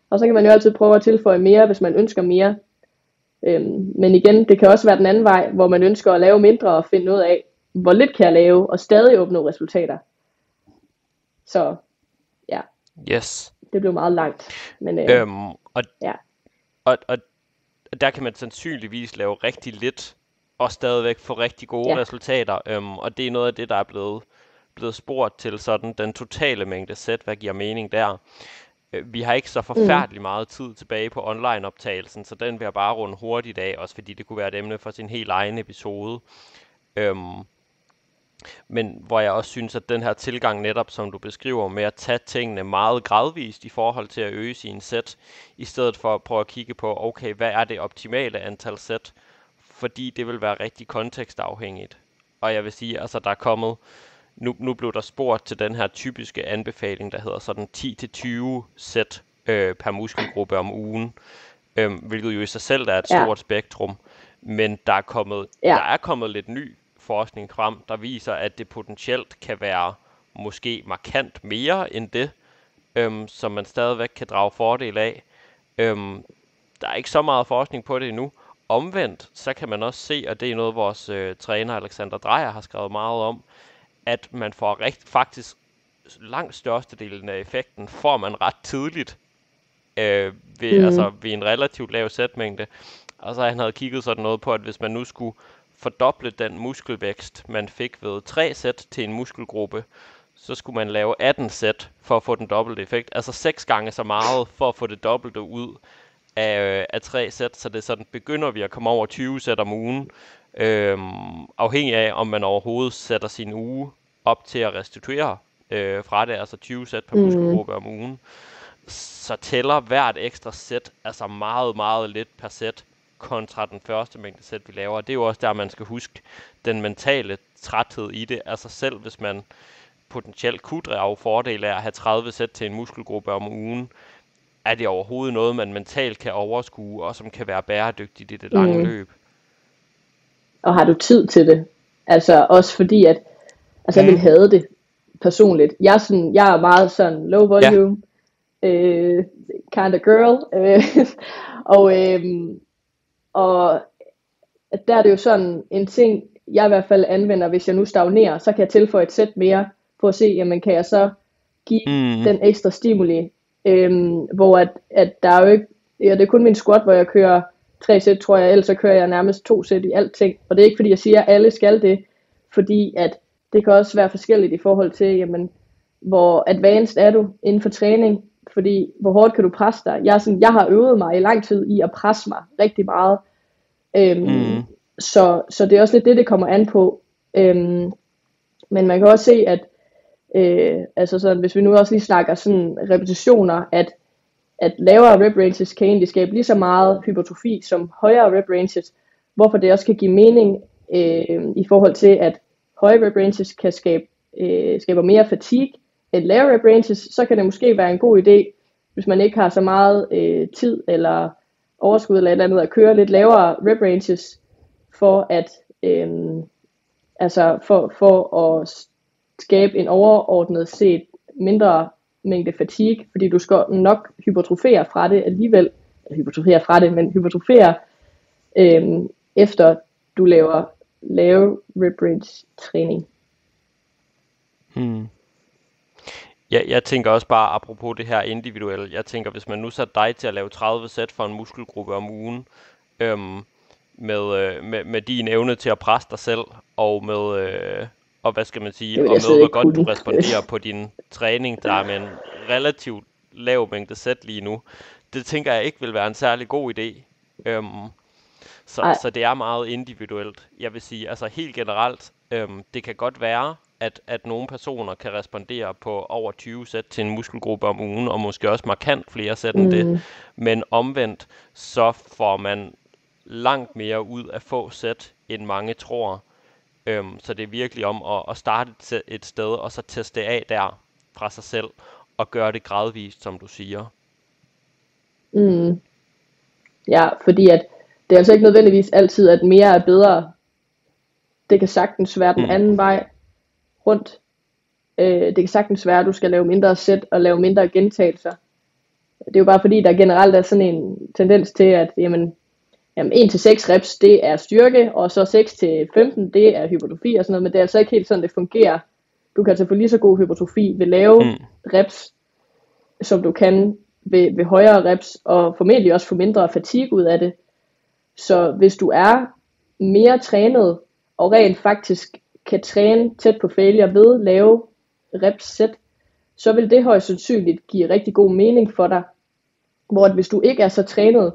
Og så kan man jo altid prøve at tilføje mere, hvis man ønsker mere. Øhm, men igen, det kan også være den anden vej, hvor man ønsker at lave mindre og finde ud af, hvor lidt kan jeg lave, og stadig opnå resultater. Så Yes. Det blev meget langt. Men, øh, øhm, og, ja. og, og der kan man sandsynligvis lave rigtig lidt, og stadigvæk få rigtig gode ja. resultater. Øhm, og det er noget af det, der er blevet, blevet spurgt til sådan den totale mængde sæt, hvad giver mening der. Øh, vi har ikke så forfærdelig mm. meget tid tilbage på online-optagelsen, så den vil jeg bare runde hurtigt af, også fordi det kunne være et emne for sin helt egen episode. Øhm, men hvor jeg også synes, at den her tilgang netop, som du beskriver, med at tage tingene meget gradvist i forhold til at øge sin sæt, i stedet for at prøve at kigge på, okay, hvad er det optimale antal sæt, fordi det vil være rigtig kontekstafhængigt. Og jeg vil sige, altså der er kommet, nu, nu blev der spurgt til den her typiske anbefaling, der hedder sådan 10-20 sæt øh, per muskelgruppe om ugen, øh, hvilket jo i sig selv er et ja. stort spektrum. Men der er kommet, ja. der er kommet lidt ny forskning frem, der viser, at det potentielt kan være måske markant mere end det, øhm, som man stadigvæk kan drage fordel af. Øhm, der er ikke så meget forskning på det endnu. Omvendt, så kan man også se, og det er noget, vores øh, træner Alexander Dreyer har skrevet meget om, at man får rigt, faktisk langt størstedelen af effekten får man ret tidligt øh, ved, mm. altså, ved en relativt lav sætmængde. Altså han havde kigget sådan noget på, at hvis man nu skulle fordoble den muskelvækst, man fik ved 3 sæt til en muskelgruppe, så skulle man lave 18 sæt for at få den dobbelte effekt. Altså 6 gange så meget for at få det dobbelte ud af, af 3 sæt, så det sådan begynder vi at komme over 20 sæt om ugen, øhm, afhængig af om man overhovedet sætter sin uge op til at restituere øh, fra det, altså 20 sæt per mm. muskelgruppe om ugen. Så tæller hvert ekstra sæt altså meget, meget lidt per sæt kontra den første mængde sæt, vi laver. Det er jo også der, man skal huske den mentale træthed i det. Altså selv hvis man potentielt kunne drage fordel af at have 30 sæt til en muskelgruppe om ugen, er det overhovedet noget, man mentalt kan overskue, og som kan være bæredygtigt i det lange mm. løb. Og har du tid til det? Altså også fordi, at altså, jeg vil have det personligt. Jeg er, sådan, jeg er meget sådan low volume, ja. øh, kind of girl. Øh, <laughs> og øh, og der er det jo sådan en ting, jeg i hvert fald anvender, hvis jeg nu stagnerer, så kan jeg tilføje et sæt mere, for at se, jamen kan jeg så give mm. den ekstra stimuli. Øhm, hvor at, at der er jo ikke, ja, det er kun min squat, hvor jeg kører tre sæt, tror jeg, ellers så kører jeg nærmest to sæt i alting. Og det er ikke fordi, jeg siger, at alle skal det, fordi at det kan også være forskelligt i forhold til, jamen, hvor advanced er du inden for træning, fordi hvor hårdt kan du presse dig? Jeg, er sådan, jeg har øvet mig i lang tid i at presse mig rigtig meget, Øhm, mm. så, så det er også lidt det, det kommer an på. Øhm, men man kan også se, at øh, altså sådan, hvis vi nu også lige snakker sådan repetitioner, at, at lavere rep ranges kan egentlig skabe lige så meget hypertrofi som højere rep ranges, hvorfor det også kan give mening øh, i forhold til, at høje rep ranges kan skabe, øh, skaber mere fatigue end lavere rep ranges, så kan det måske være en god idé, hvis man ikke har så meget øh, tid eller overskud eller et eller andet at køre lidt lavere rep ranges for at øh, altså for, for at skabe en overordnet set mindre mængde fatigue, fordi du skal nok hypertrofere fra det alligevel, eller hypertrofere fra det, men hypertrofere øhm, efter du laver lave rep range træning. Hmm. Ja, jeg tænker også bare, apropos det her individuelle, jeg tænker, hvis man nu satte dig til at lave 30 sæt for en muskelgruppe om ugen, øhm, med, øh, med, med din evne til at presse dig selv, og med, øh, og hvad skal man sige, og med hvor godt du responderer på din <laughs> træning, der er med en relativt lav mængde sæt lige nu, det tænker jeg ikke vil være en særlig god idé. Øhm, så, så det er meget individuelt. Jeg vil sige, altså helt generelt, øhm, det kan godt være, at, at nogle personer kan respondere på over 20 sæt til en muskelgruppe om ugen, og måske også markant flere sæt mm. end det. Mm. Men omvendt, så får man langt mere ud af få sæt, end mange tror. Øhm, så det er virkelig om at, at starte et, sted, og så teste af der fra sig selv, og gøre det gradvist, som du siger. Mm. Ja, fordi at det er altså ikke nødvendigvis altid, at mere er bedre. Det kan sagtens være den mm. anden vej rundt. Øh, det kan sagtens være, at du skal lave mindre sæt og lave mindre gentagelser. Det er jo bare fordi, der generelt er sådan en tendens til, at jamen, jamen 1-6 reps, det er styrke, og så 6-15, det er hypertrofi og sådan noget, men det er altså ikke helt sådan, det fungerer. Du kan altså få lige så god hypertrofi ved lave mm. reps, som du kan ved, ved højere reps, og formentlig også få mindre fatigue ud af det. Så hvis du er mere trænet, og rent faktisk kan træne tæt på failure ved lave reps set, så vil det højst sandsynligt give rigtig god mening for dig. Hvor at hvis du ikke er så trænet,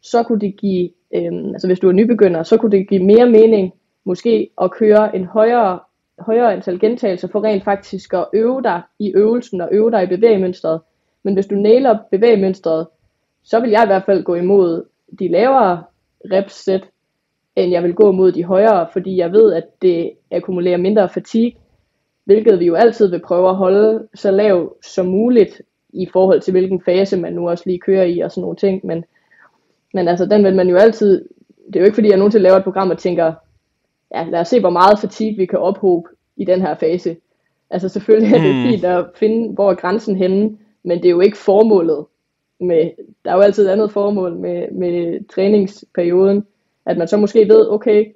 så kunne det give, øhm, altså hvis du er nybegynder, så kunne det give mere mening måske at køre en højere, højere antal gentagelser for rent faktisk at øve dig i øvelsen og øve dig i bevægemønstret. Men hvis du nailer bevægemønstret, så vil jeg i hvert fald gå imod de lavere repsæt, end jeg vil gå mod de højere, fordi jeg ved, at det akkumulerer mindre fatigue, hvilket vi jo altid vil prøve at holde så lav som muligt i forhold til hvilken fase man nu også lige kører i og sådan nogle ting, men, men altså den vil man jo altid, det er jo ikke fordi jeg nogensinde laver et program og tænker, ja lad os se hvor meget fatigue vi kan ophobe i den her fase. Altså selvfølgelig er det mm. fint at finde, hvor er grænsen henne, men det er jo ikke formålet med, der er jo altid et andet formål med, med træningsperioden, at man så måske ved, okay,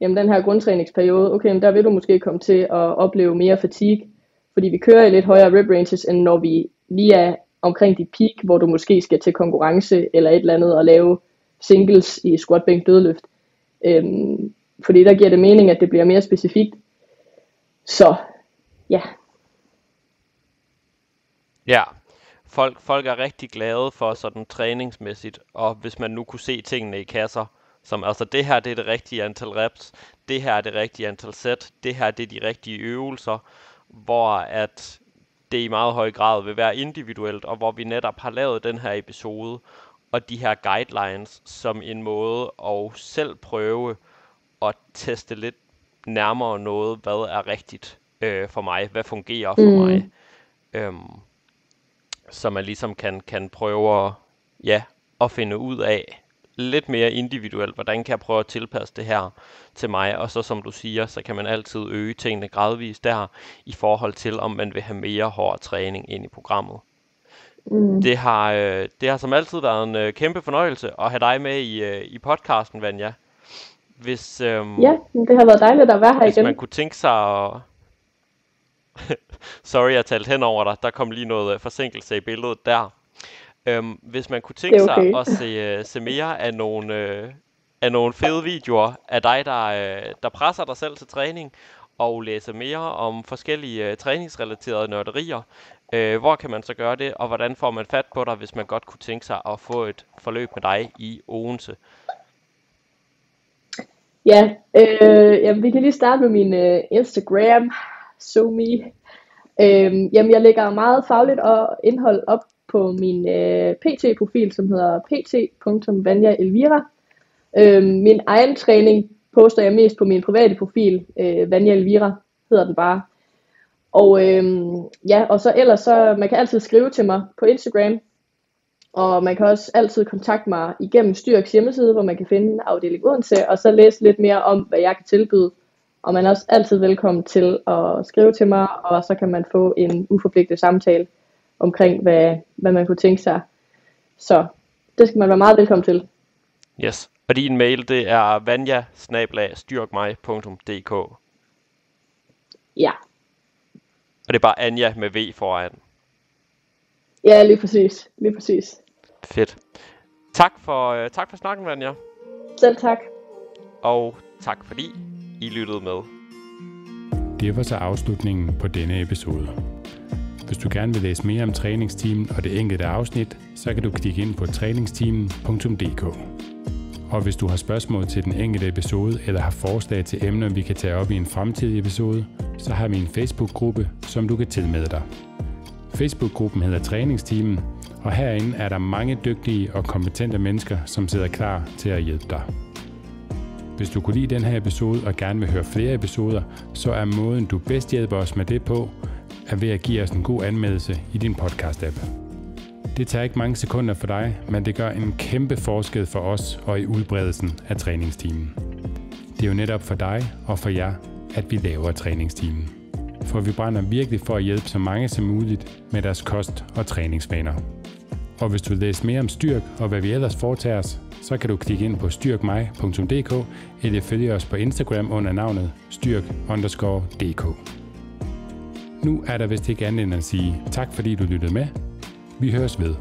jamen den her grundtræningsperiode, okay, men der vil du måske komme til at opleve mere fatigue, fordi vi kører i lidt højere rep ranges, end når vi lige er omkring dit peak, hvor du måske skal til konkurrence eller et eller andet og lave singles i squat bænk dødløft. Øhm, fordi der giver det mening, at det bliver mere specifikt. Så ja. Ja, folk, folk er rigtig glade for sådan træningsmæssigt, og hvis man nu kunne se tingene i kasser, som altså det her det er det rigtige antal reps, det her er det rigtige antal sæt, det her det er de rigtige øvelser, hvor at det i meget høj grad vil være individuelt, og hvor vi netop har lavet den her episode, og de her guidelines som en måde at selv prøve at teste lidt nærmere noget, hvad er rigtigt øh, for mig, hvad fungerer for mm. mig. Øhm, så man ligesom kan, kan prøve at, ja, at finde ud af, lidt mere individuelt, hvordan kan jeg prøve at tilpasse det her til mig, og så som du siger, så kan man altid øge tingene gradvist der, i forhold til om man vil have mere hård træning ind i programmet. Mm. Det, har, øh, det har som altid været en øh, kæmpe fornøjelse at have dig med i, øh, i podcasten, Vanja. Hvis, øhm, ja, det har været dejligt at være her hvis igen. man kunne tænke sig at... <laughs> Sorry, jeg talte hen over dig. Der kom lige noget forsinkelse i billedet der. Øhm, hvis man kunne tænke okay. sig at se, uh, se mere af nogle, uh, af nogle fede videoer af dig, der, uh, der presser dig selv til træning, og læse mere om forskellige uh, træningsrelaterede nørderier, uh, hvor kan man så gøre det, og hvordan får man fat på dig, hvis man godt kunne tænke sig at få et forløb med dig i Odense? Ja, øh, jamen, vi kan lige starte med min uh, Instagram, SoMe. Øh, jamen, jeg lægger meget fagligt og indhold op på min øh, PT-profil, som hedder pt.vanjaelvira. Øh, min egen træning poster jeg mest på min private profil, øh, Vanja Elvira hedder den bare. Og øh, ja, og så ellers så, man kan altid skrive til mig på Instagram, og man kan også altid kontakte mig igennem Styrks hjemmeside, hvor man kan finde afdeling Odense, og så læse lidt mere om, hvad jeg kan tilbyde. Og man er også altid velkommen til at skrive til mig, og så kan man få en uforpligtet samtale omkring, hvad, hvad man kunne tænke sig. Så det skal man være meget velkommen til. Yes. Og din mail, det er vanja Ja. Og det er bare Anja med V foran. Ja, lige præcis. Lige præcis. Fedt. Tak for, uh, tak for snakken, Vanja. Selv tak. Og tak fordi I lyttede med. Det var så afslutningen på denne episode. Hvis du gerne vil læse mere om træningsteamen og det enkelte afsnit, så kan du klikke ind på træningsteamen.dk. Og hvis du har spørgsmål til den enkelte episode, eller har forslag til emner, vi kan tage op i en fremtidig episode, så har vi en Facebook-gruppe, som du kan tilmelde dig. Facebook-gruppen hedder Træningsteamen, og herinde er der mange dygtige og kompetente mennesker, som sidder klar til at hjælpe dig. Hvis du kunne lide den her episode og gerne vil høre flere episoder, så er måden du bedst hjælper os med det på, er ved at give os en god anmeldelse i din podcast-app. Det tager ikke mange sekunder for dig, men det gør en kæmpe forskel for os og i udbredelsen af træningstimen. Det er jo netop for dig og for jer, at vi laver træningstimen. For vi brænder virkelig for at hjælpe så mange som muligt med deres kost- og træningsvaner. Og hvis du vil læse mere om Styrk og hvad vi ellers foretager os, så kan du klikke ind på styrkmig.dk eller følge os på Instagram under navnet styrk_dk. Nu er der vist ikke andet end at sige tak, fordi du lyttede med. Vi høres ved.